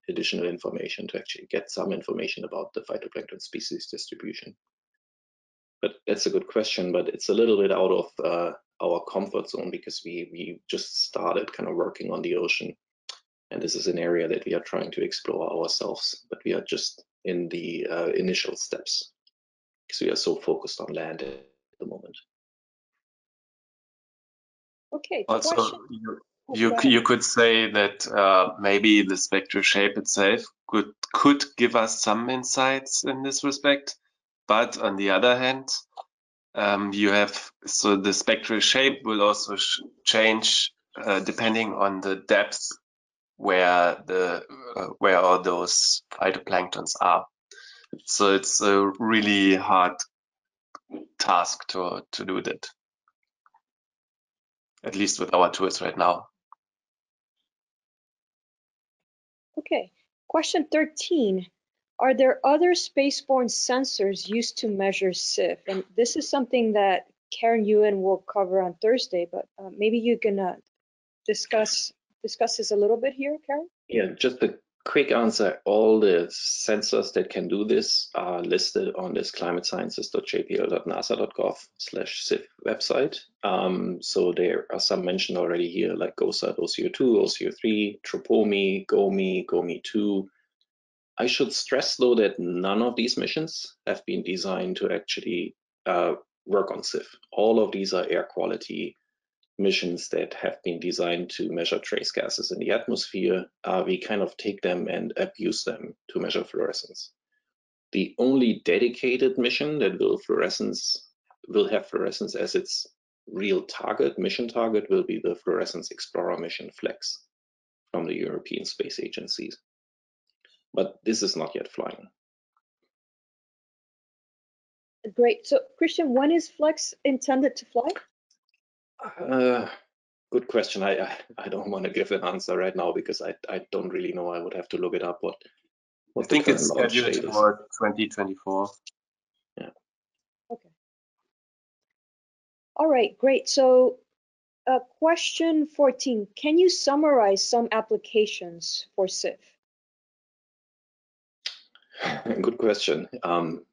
additional information to actually get some information about the phytoplankton species distribution. But that's a good question, but it's a little bit out of uh, our comfort zone because we, we just started kind of working on the ocean. And this is an area that we are trying to explore ourselves, but we are just in the uh, initial steps because we are so focused on land at the moment. Okay. Also, you, you you could say that uh, maybe the spectral shape itself could could give us some insights in this respect, but on the other hand, um, you have so the spectral shape will also change uh, depending on the depth where the uh, where all those phytoplanktons are. So it's a really hard task to to do that, at least with our tools right now. Okay, question 13. Are there other spaceborne sensors used to measure SIF? And this is something that Karen Yuen will cover on Thursday, but uh, maybe you can uh, discuss discuss this a little bit here, Karen? Yeah, just a quick answer. All the sensors that can do this are listed on this climatesciences.jpl.nasa.gov slash SIF website. Um, so there are some mentioned already here, like GOSAT, OCO2, OCO3, TROPOMI, GOME, GOME2. I should stress though that none of these missions have been designed to actually uh, work on SIF. All of these are air quality missions that have been designed to measure trace gases in the atmosphere, uh, we kind of take them and abuse them to measure fluorescence. The only dedicated mission that will fluorescence will have fluorescence as its real target, mission target, will be the Fluorescence Explorer mission FLEX from the European Space Agencies. But this is not yet flying. Great. So, Christian, when is FLEX intended to fly? Uh, good question. I, I, I don't want to give an answer right now because I I don't really know. I would have to look it up. What what I think it's scheduled for 2024. Yeah. Okay. All right, great. So, uh, question 14. Can you summarize some applications for SIF? Good question. Um,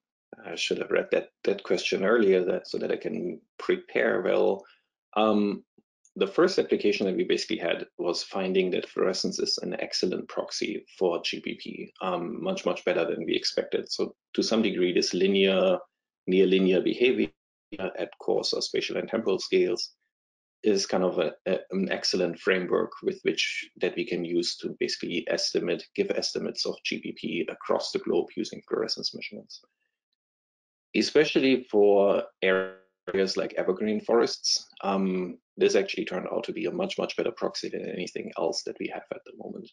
I should have read that that question earlier that so that I can prepare well. Um, the first application that we basically had was finding that fluorescence is an excellent proxy for GPP, um, much, much better than we expected. So to some degree, this linear, near linear behavior at coarse or spatial and temporal scales is kind of a, a, an excellent framework with which that we can use to basically estimate, give estimates of GPP across the globe using fluorescence measurements. Especially for areas areas like evergreen forests, um, this actually turned out to be a much, much better proxy than anything else that we have at the moment.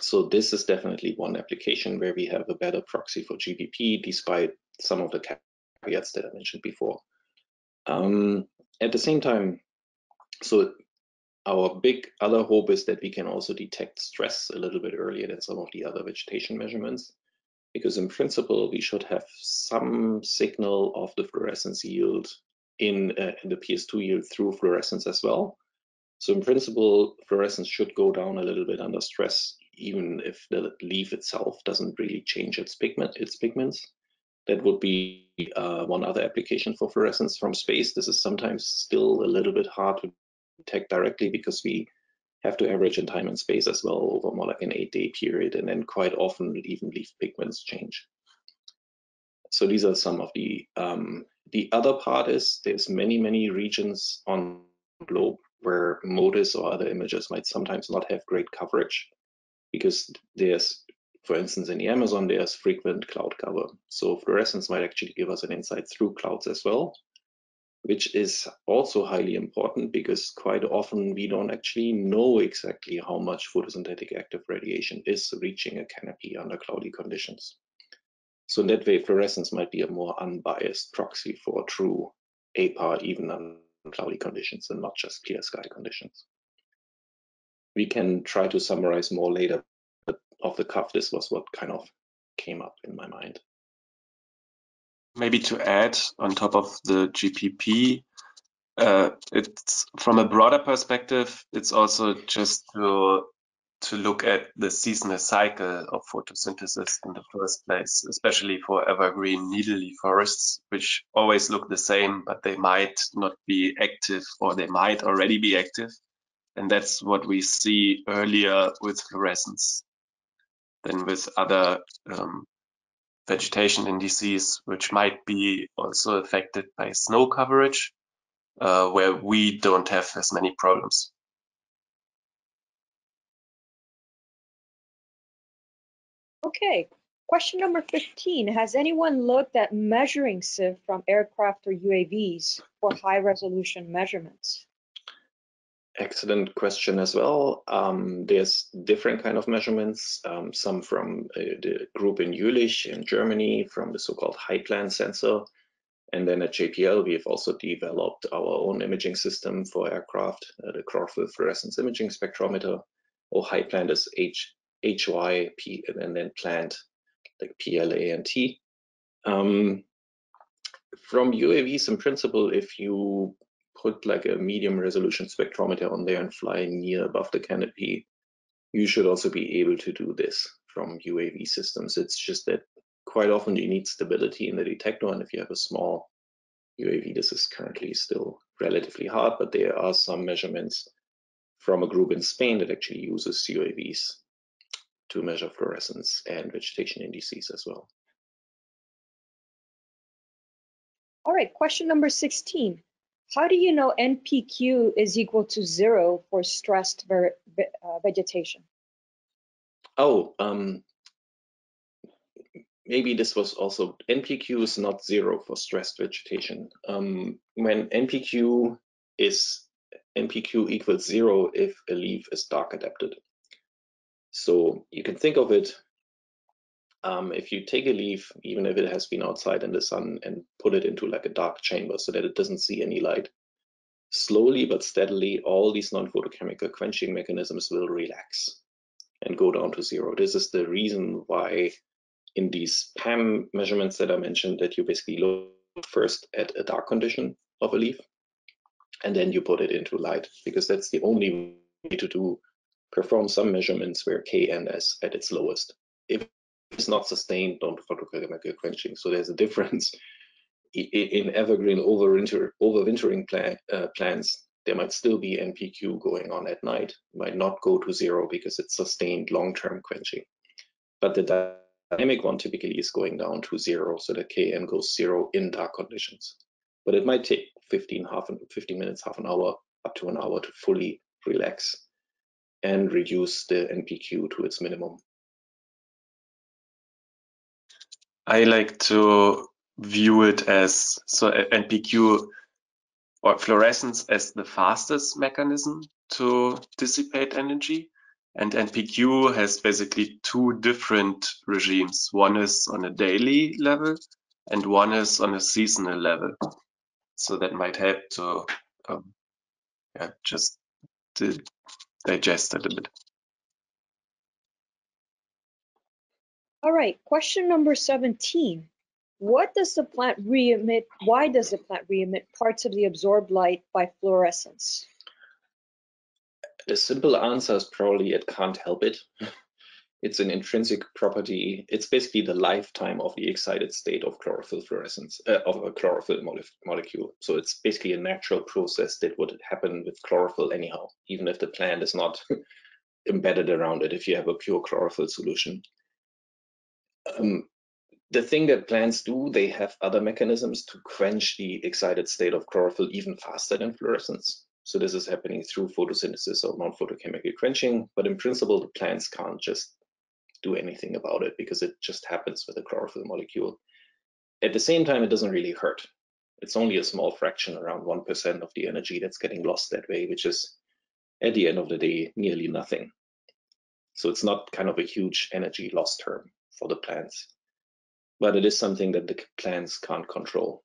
so this is definitely one application where we have a better proxy for GPP, despite some of the caveats that I mentioned before. Um, at the same time, so our big other hope is that we can also detect stress a little bit earlier than some of the other vegetation measurements, because in principle, we should have some signal of the fluorescence yield in, uh, in the PS2 yield through fluorescence as well. So in principle, fluorescence should go down a little bit under stress, even if the leaf itself doesn't really change its pigment, its pigments. That would be uh, one other application for fluorescence from space. This is sometimes still a little bit hard to detect directly because we have to average in time and space as well over more like an eight day period. And then quite often even leaf pigments change. So these are some of the, um, the other part is there's many, many regions on globe where MODIS or other images might sometimes not have great coverage because there's for instance, in the Amazon, there's frequent cloud cover. So fluorescence might actually give us an insight through clouds as well, which is also highly important because quite often we don't actually know exactly how much photosynthetic active radiation is reaching a canopy under cloudy conditions. So in that way, fluorescence might be a more unbiased proxy for true APAR even under cloudy conditions and not just clear sky conditions. We can try to summarize more later, but off the cuff, this was what kind of came up in my mind. Maybe to add on top of the GPP, uh, it's from a broader perspective, it's also just to to look at the seasonal cycle of photosynthesis in the first place, especially for evergreen needle-leaf forests, which always look the same, but they might not be active or they might already be active. And that's what we see earlier with fluorescence than with other um, vegetation indices, which might be also affected by snow coverage, uh, where we don't have as many problems. Okay, question number 15. Has anyone looked at measuring SIF from aircraft or UAVs for high resolution measurements? Excellent question as well. Um, there's different kind of measurements, um, some from uh, the group in Jülich in Germany from the so-called HyPlant sensor. And then at JPL, we have also developed our own imaging system for aircraft, uh, the Chlorophyll Fluorescence Imaging Spectrometer, or HyPlant is H, HY, P, and then plant, like P-L-A-N-T. Um, from UAVs, in principle, if you put like a medium resolution spectrometer on there and fly near above the canopy, you should also be able to do this from UAV systems. It's just that quite often you need stability in the detector, and if you have a small UAV, this is currently still relatively hard, but there are some measurements from a group in Spain that actually uses UAVs to measure fluorescence and vegetation indices as well. All right, question number 16. How do you know NPQ is equal to zero for stressed ver, uh, vegetation? Oh, um, maybe this was also NPQ is not zero for stressed vegetation. Um, when NPQ is NPQ equals zero if a leaf is dark adapted. So you can think of it um, if you take a leaf, even if it has been outside in the sun, and put it into like a dark chamber so that it doesn't see any light, slowly but steadily, all these non-photochemical quenching mechanisms will relax and go down to zero. This is the reason why in these PAM measurements that I mentioned that you basically look first at a dark condition of a leaf and then you put it into light because that's the only way to do perform some measurements where Kn is at its lowest. If is not sustained non-photochemical quenching. So there's a difference in evergreen overwinter, overwintering plan, uh, plants. There might still be NPQ going on at night. Might not go to zero because it's sustained long-term quenching. But the dynamic one typically is going down to zero, so that Kn goes zero in dark conditions. But it might take 15, half, 15 minutes, half an hour, up to an hour to fully relax and reduce the NPQ to its minimum. I like to view it as so NPQ or fluorescence as the fastest mechanism to dissipate energy. And NPQ has basically two different regimes. One is on a daily level and one is on a seasonal level. So that might help to um, yeah, just digest it a bit. All right, question number 17. What does the plant re-emit, why does the plant re-emit parts of the absorbed light by fluorescence? The simple answer is probably it can't help it. It's an intrinsic property. It's basically the lifetime of the excited state of chlorophyll fluorescence, uh, of a chlorophyll molecule. So it's basically a natural process that would happen with chlorophyll anyhow, even if the plant is not embedded around it, if you have a pure chlorophyll solution. Um, the thing that plants do, they have other mechanisms to quench the excited state of chlorophyll even faster than fluorescence. So this is happening through photosynthesis or non-photochemical quenching, but in principle, the plants can't just do anything about it because it just happens with a chlorophyll molecule. At the same time, it doesn't really hurt. It's only a small fraction, around 1% of the energy that's getting lost that way, which is at the end of the day, nearly nothing. So it's not kind of a huge energy loss term for the plants, but it is something that the plants can't control.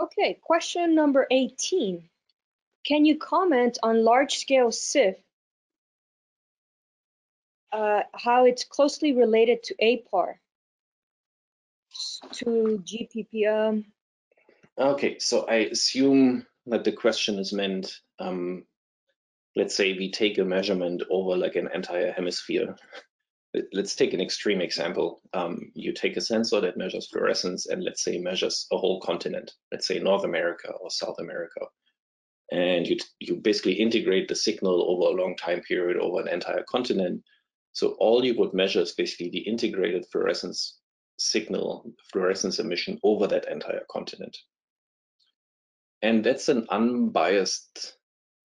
Okay, question number 18. Can you comment on large-scale SIF uh, how it's closely related to APAR, to GPP. Um. Okay, so I assume that the question is meant, um, let's say we take a measurement over like an entire hemisphere. Let's take an extreme example. Um, you take a sensor that measures fluorescence and let's say measures a whole continent, let's say North America or South America. And you, you basically integrate the signal over a long time period over an entire continent so all you would measure is basically the integrated fluorescence signal, fluorescence emission over that entire continent. And that's an unbiased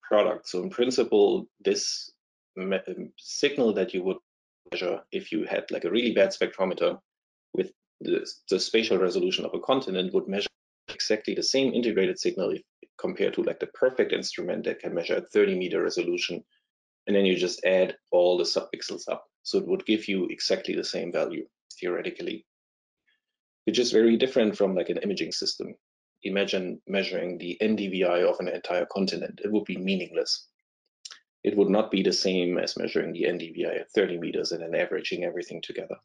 product. So in principle, this um, signal that you would measure if you had like a really bad spectrometer with the, the spatial resolution of a continent would measure exactly the same integrated signal if, compared to like the perfect instrument that can measure at 30 meter resolution and then you just add all the subpixels up. So it would give you exactly the same value, theoretically, which is very different from like an imaging system. Imagine measuring the NDVI of an entire continent. It would be meaningless. It would not be the same as measuring the NDVI at 30 meters and then averaging everything together,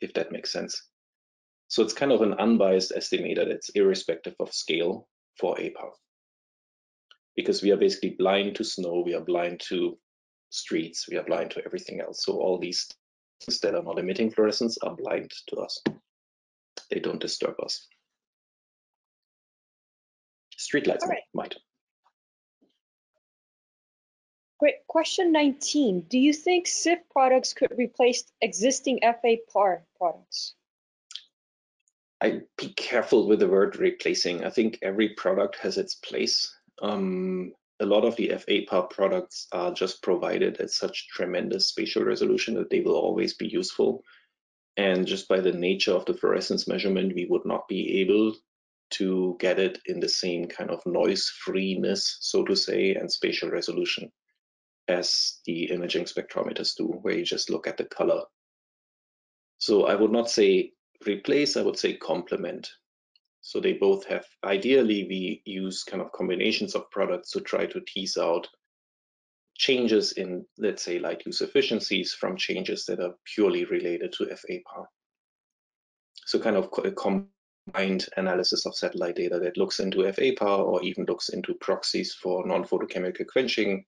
if that makes sense. So it's kind of an unbiased estimator that's irrespective of scale for APAR. Because we are basically blind to snow, we are blind to streets, we are blind to everything else. So all these things that are not emitting fluorescence are blind to us. They don't disturb us. Streetlights right. might. Great. Question 19. Do you think SIF products could replace existing FA PAR products? I'd be careful with the word replacing. I think every product has its place. Um, a lot of the FA-PAR products are just provided at such tremendous spatial resolution that they will always be useful. And just by the nature of the fluorescence measurement, we would not be able to get it in the same kind of noise freeness, so to say, and spatial resolution as the imaging spectrometers do, where you just look at the color. So I would not say replace, I would say complement so they both have, ideally, we use kind of combinations of products to try to tease out changes in, let's say, light use efficiencies from changes that are purely related to FA-PAR. So kind of a combined analysis of satellite data that looks into FA-PAR or even looks into proxies for non-photochemical quenching,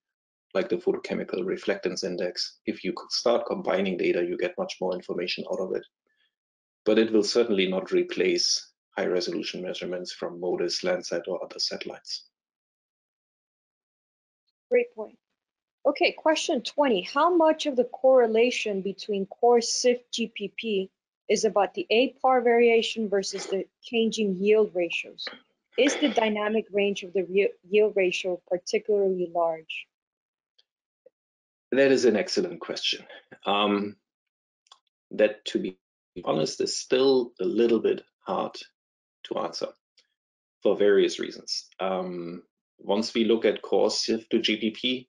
like the photochemical reflectance index. If you could start combining data, you get much more information out of it. But it will certainly not replace high resolution measurements from MODIS, Landsat, or other satellites. Great point. Okay, question 20. How much of the correlation between core SIF GPP is about the APAR variation versus the changing yield ratios? Is the dynamic range of the yield ratio particularly large? That is an excellent question. Um, that, to be honest, is still a little bit hard to answer for various reasons. Um, once we look at core SIF to GPP,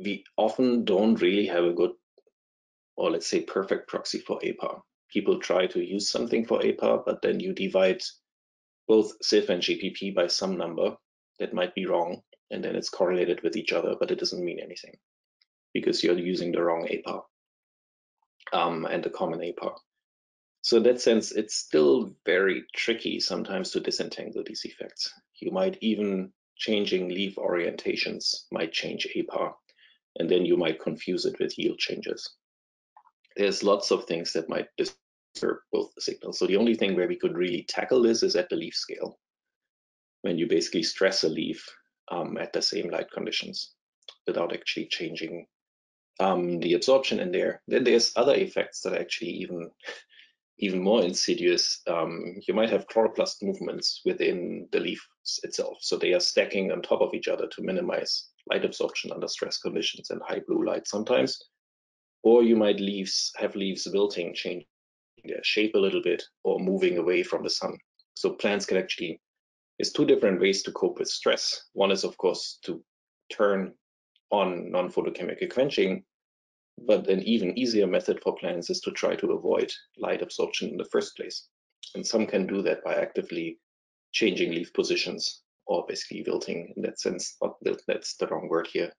we often don't really have a good, or let's say perfect proxy for APAR. People try to use something for APAR, but then you divide both SIF and GPP by some number that might be wrong, and then it's correlated with each other, but it doesn't mean anything because you're using the wrong APAR um, and the common APAR. So in that sense, it's still very tricky sometimes to disentangle these effects. You might even changing leaf orientations might change APAR, and then you might confuse it with yield changes. There's lots of things that might disturb both the signals. So the only thing where we could really tackle this is at the leaf scale, when you basically stress a leaf um, at the same light conditions without actually changing um, the absorption in there. Then there's other effects that are actually even even more insidious, um, you might have chloroplast movements within the leaf itself. So they are stacking on top of each other to minimize light absorption under stress conditions and high blue light sometimes. Or you might leaves have leaves wilting, changing their shape a little bit or moving away from the sun. So plants can actually, there's two different ways to cope with stress. One is of course to turn on non-photochemical quenching but an even easier method for plants is to try to avoid light absorption in the first place. And some can do that by actively changing leaf positions or basically wilting in that sense. Not that's the wrong word here.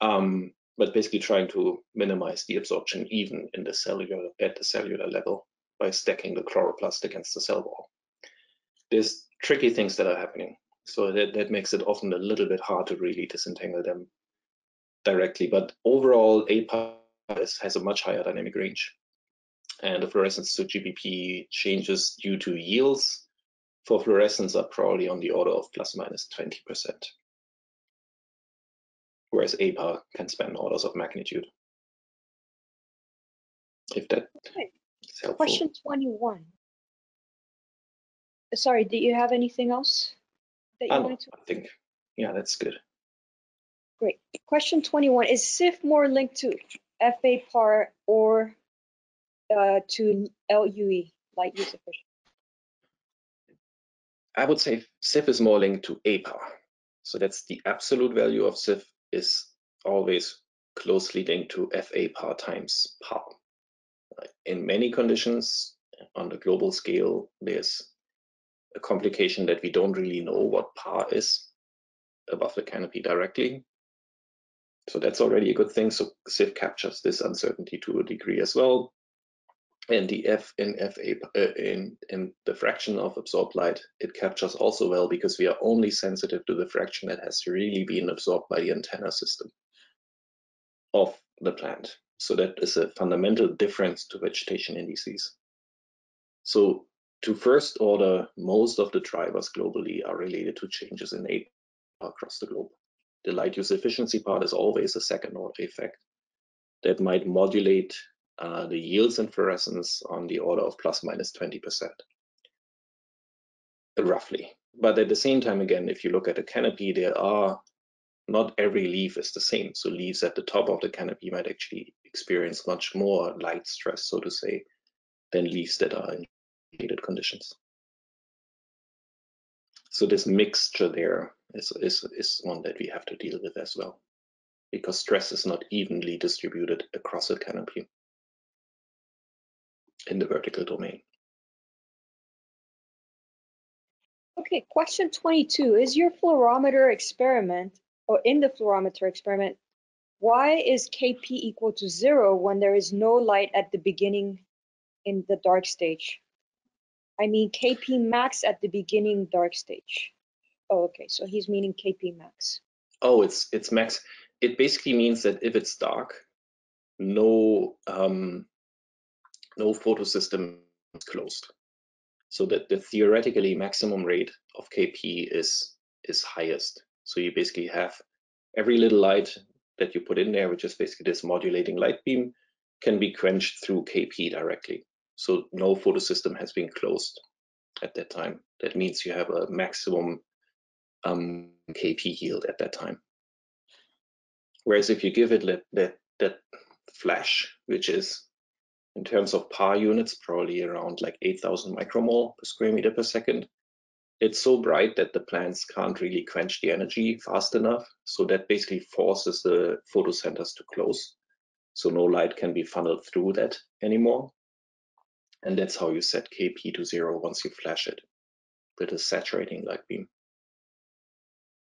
Um, but basically trying to minimize the absorption even in the cellular at the cellular level by stacking the chloroplast against the cell wall. There's tricky things that are happening. So that, that makes it often a little bit hard to really disentangle them directly. But overall, APAR has a much higher dynamic range. And the fluorescence to GPP changes due to yields for fluorescence are probably on the order of plus minus 20%. Whereas APAR can span orders of magnitude. If that okay. Helpful. Question 21. Sorry, do you have anything else that you no, wanted to? I think, yeah, that's good. Great. Question 21. Is SIF more linked to FA par or uh, to LUE, light use efficient? I would say SIF is more linked to APAR. So that's the absolute value of SIF is always closely linked to FA par times par. In many conditions on the global scale, there's a complication that we don't really know what par is above the canopy directly. So that's already a good thing. So SIF captures this uncertainty to a degree as well. And the F in FA uh, in in the fraction of absorbed light, it captures also well because we are only sensitive to the fraction that has really been absorbed by the antenna system of the plant. So that is a fundamental difference to vegetation indices. So to first order, most of the drivers globally are related to changes in A across the globe. The light use efficiency part is always a second order effect that might modulate uh, the yields and fluorescence on the order of plus minus 20%, roughly. But at the same time, again, if you look at a canopy, there are not every leaf is the same. So leaves at the top of the canopy might actually experience much more light stress, so to say, than leaves that are in shaded conditions. So this mixture there is, is, is one that we have to deal with as well, because stress is not evenly distributed across a canopy in the vertical domain. Okay, question 22. Is your fluorometer experiment, or in the fluorometer experiment, why is Kp equal to zero when there is no light at the beginning in the dark stage? I mean Kp max at the beginning dark stage. Oh, okay, so he's meaning Kp max. Oh, it's it's max. It basically means that if it's dark, no um, no photosystem is closed. So that the theoretically maximum rate of Kp is is highest. So you basically have every little light that you put in there, which is basically this modulating light beam, can be quenched through Kp directly. So no photosystem has been closed at that time. That means you have a maximum um, Kp yield at that time. Whereas if you give it that, that, that flash, which is in terms of par units, probably around like 8,000 micromole per square meter per second, it's so bright that the plants can't really quench the energy fast enough. So that basically forces the photocenters to close. So no light can be funneled through that anymore. And that's how you set KP to zero once you flash it with a saturating light beam.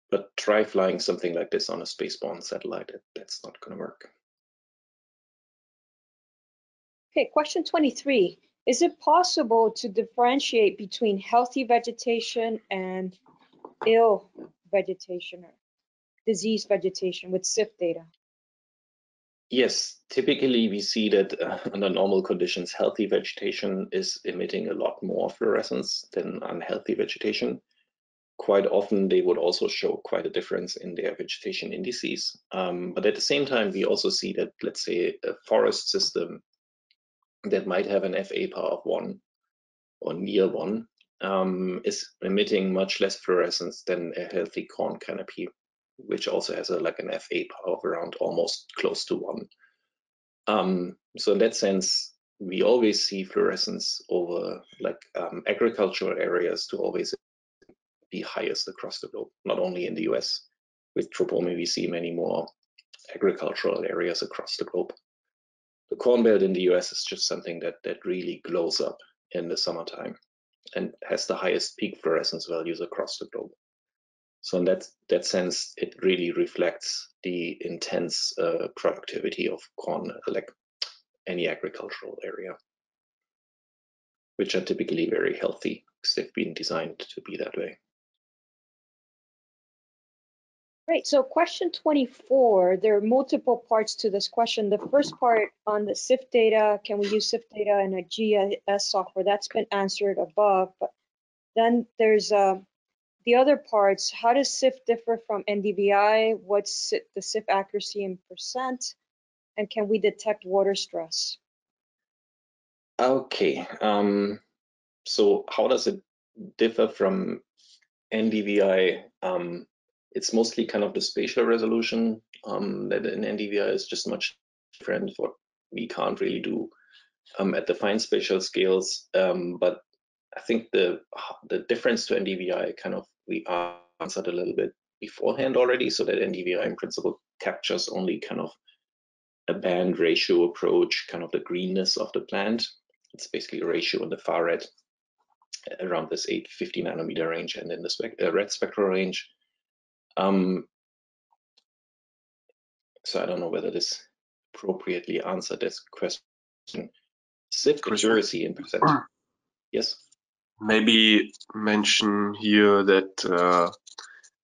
But try flying something like this on a spaceborne satellite. That's not going to work. Okay, question 23. Is it possible to differentiate between healthy vegetation and ill vegetation or disease vegetation with SIF data? Yes, typically we see that uh, under normal conditions, healthy vegetation is emitting a lot more fluorescence than unhealthy vegetation. Quite often they would also show quite a difference in their vegetation indices. Um, but at the same time, we also see that, let's say, a forest system that might have an FA-PAR of one or near one um, is emitting much less fluorescence than a healthy corn canopy, which also has a, like an FA-PAR of around almost close to one. Um, so in that sense, we always see fluorescence over like um, agricultural areas to always be highest across the globe, not only in the US. With Tropomi, we see many more agricultural areas across the globe the corn belt in the US is just something that that really glows up in the summertime and has the highest peak fluorescence values across the globe. So in that that sense, it really reflects the intense uh, productivity of corn, like any agricultural area, which are typically very healthy because they've been designed to be that way. Great. So question 24, there are multiple parts to this question. The first part on the SIF data, can we use SIF data in a GIS software? That's been answered above. But then there's uh, the other parts. How does SIF differ from NDVI? What's the SIF accuracy in percent? And can we detect water stress? Okay. Um, so how does it differ from NDVI? Um, it's mostly kind of the spatial resolution um, that in NDVI is just much different. What we can't really do um, at the fine spatial scales, um, but I think the the difference to NDVI kind of we answered a little bit beforehand already, so that NDVI in principle captures only kind of a band ratio approach, kind of the greenness of the plant. It's basically a ratio in the far red around this 850 nanometer range and in the uh, red spectral range um, so I don't know whether this appropriately answered this question. SIF accuracy in percent. Yes. Maybe mention here that uh,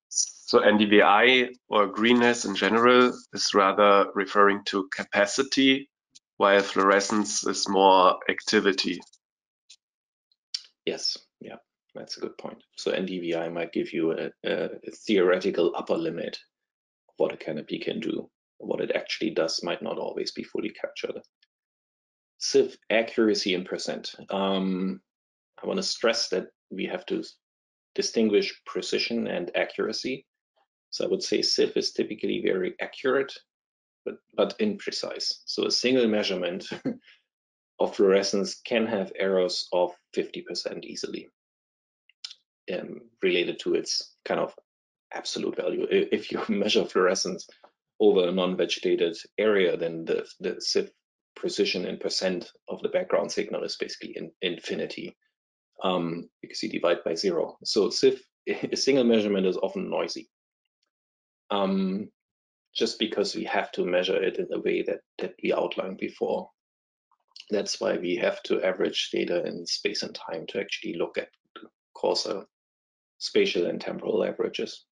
so NDVI or greenness in general is rather referring to capacity, while fluorescence is more activity. Yes. Yeah. That's a good point. So NDVI might give you a, a, theoretical upper limit of what a canopy can do. What it actually does might not always be fully captured. SIF accuracy in percent. Um, I want to stress that we have to distinguish precision and accuracy. So I would say SIF is typically very accurate, but, but imprecise. So a single measurement of fluorescence can have errors of 50% easily um, related to its kind of absolute value. If you measure fluorescence over a non-vegetated area, then the, the SIF precision in percent of the background signal is basically in, infinity um, because you divide by zero. So SIF, a single measurement is often noisy. Um, just because we have to measure it in the way that, that we outlined before. That's why we have to average data in space and time to actually look at causal spatial and temporal averages.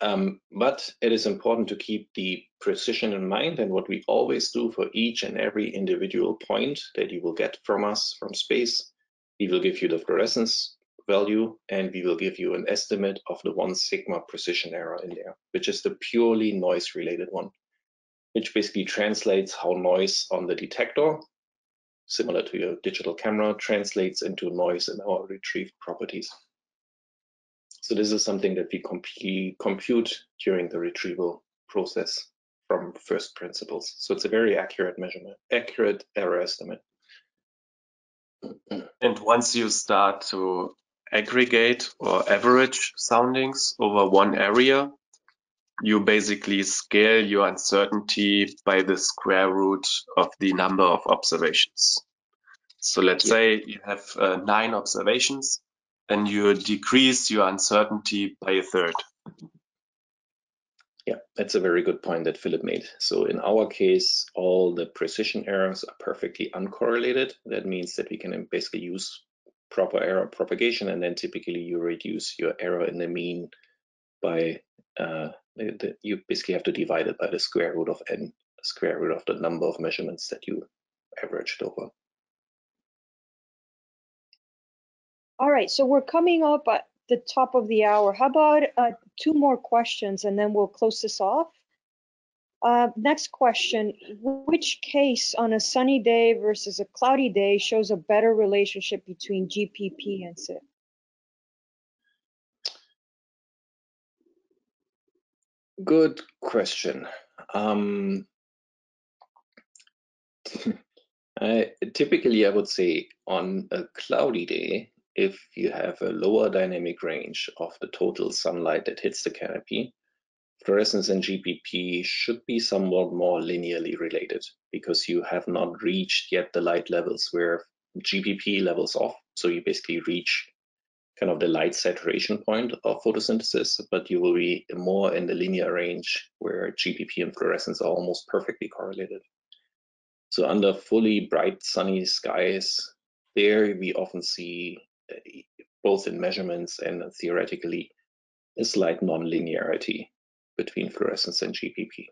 Um, but it is important to keep the precision in mind and what we always do for each and every individual point that you will get from us from space, we will give you the fluorescence value and we will give you an estimate of the one sigma precision error in there, which is the purely noise related one, which basically translates how noise on the detector, similar to your digital camera, translates into noise in our retrieved properties. So this is something that we compute during the retrieval process from first principles. So it's a very accurate measurement, accurate error estimate. And once you start to aggregate or average soundings over one area, you basically scale your uncertainty by the square root of the number of observations. So let's yeah. say you have uh, nine observations and you decrease your uncertainty by a third. Yeah, that's a very good point that Philipp made. So in our case, all the precision errors are perfectly uncorrelated. That means that we can basically use proper error propagation, and then typically you reduce your error in the mean by uh, the, you basically have to divide it by the square root of n, square root of the number of measurements that you averaged over. All right, so we're coming up at the top of the hour. How about uh, two more questions and then we'll close this off? Uh, next question, which case on a sunny day versus a cloudy day shows a better relationship between GPP and SIF? Good question. Um, I, typically, I would say on a cloudy day, if you have a lower dynamic range of the total sunlight that hits the canopy, fluorescence and GPP should be somewhat more linearly related because you have not reached yet the light levels where GPP levels off. So you basically reach kind of the light saturation point of photosynthesis, but you will be more in the linear range where GPP and fluorescence are almost perfectly correlated. So under fully bright sunny skies, there we often see both in measurements and theoretically a slight non-linearity between fluorescence and GPP.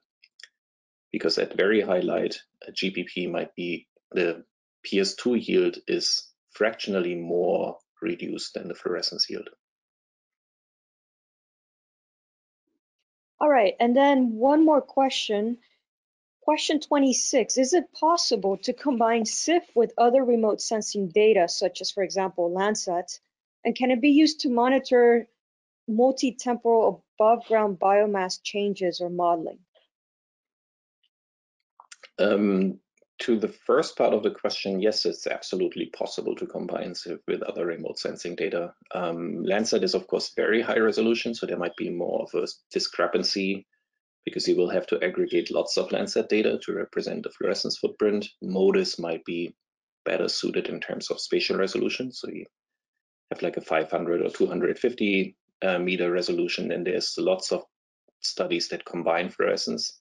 Because at very high light, GPP might be, the PS2 yield is fractionally more reduced than the fluorescence yield. All right, and then one more question. Question 26, is it possible to combine SIF with other remote sensing data, such as, for example, Landsat? And can it be used to monitor multi-temporal above ground biomass changes or modeling? Um, to the first part of the question, yes, it's absolutely possible to combine SIF with other remote sensing data. Um, Landsat is, of course, very high resolution, so there might be more of a discrepancy because you will have to aggregate lots of Landsat data to represent the fluorescence footprint. MODIS might be better suited in terms of spatial resolution. So you have like a 500 or 250 uh, meter resolution, and there's lots of studies that combine fluorescence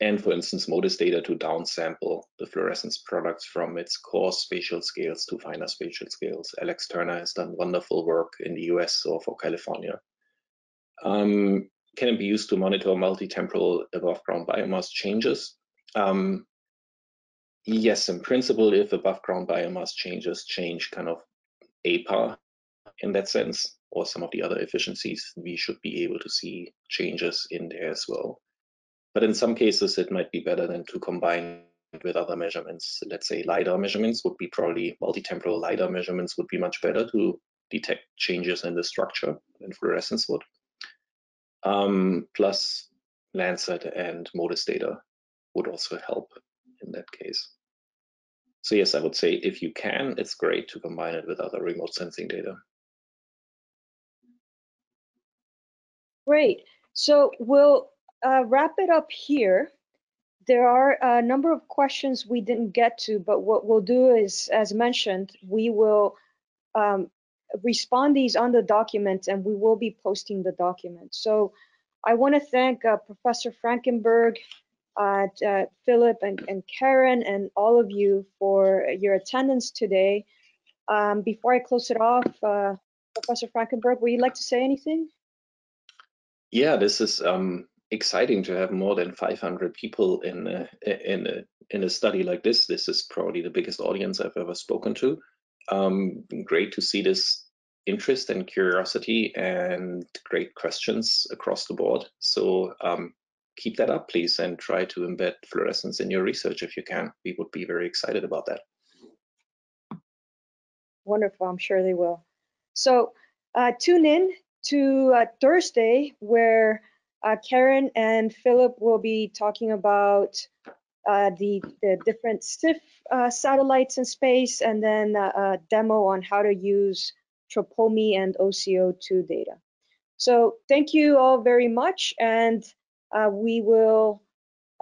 and, for instance, MODIS data to downsample the fluorescence products from its coarse spatial scales to finer spatial scales. Alex Turner has done wonderful work in the US or for California. Um, can it be used to monitor multi-temporal above ground biomass changes? Um, yes, in principle, if above ground biomass changes change kind of APAR in that sense, or some of the other efficiencies, we should be able to see changes in there as well. But in some cases, it might be better than to combine with other measurements. Let's say LiDAR measurements would be probably multi-temporal LiDAR measurements would be much better to detect changes in the structure than fluorescence would um, plus Landsat and MODIS data would also help in that case. So yes, I would say if you can, it's great to combine it with other remote sensing data. Great. So we'll uh, wrap it up here. There are a number of questions we didn't get to, but what we'll do is, as mentioned, we will um, respond these on the document and we will be posting the document. So I want to thank uh, Professor Frankenberg, uh, uh, Philipp and, and, Karen and all of you for your attendance today. Um, before I close it off, uh, Professor Frankenberg, would you like to say anything? Yeah, this is um, exciting to have more than 500 people in a, in a, in a study like this. This is probably the biggest audience I've ever spoken to. Um, great to see this interest and curiosity and great questions across the board. So um, keep that up, please, and try to embed fluorescence in your research if you can. We would be very excited about that. Wonderful, I'm sure they will. So uh, tune in to uh, Thursday where uh, Karen and Philipp will be talking about uh, the, the different SIF uh, satellites in space and then uh, a demo on how to use TROPOMI and OCO2 data. So thank you all very much, and uh, we will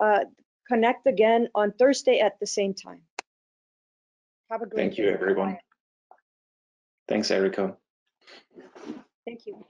uh, connect again on Thursday at the same time. Have a great Thank day. you, everyone. Bye. Thanks, Erica. Thank you.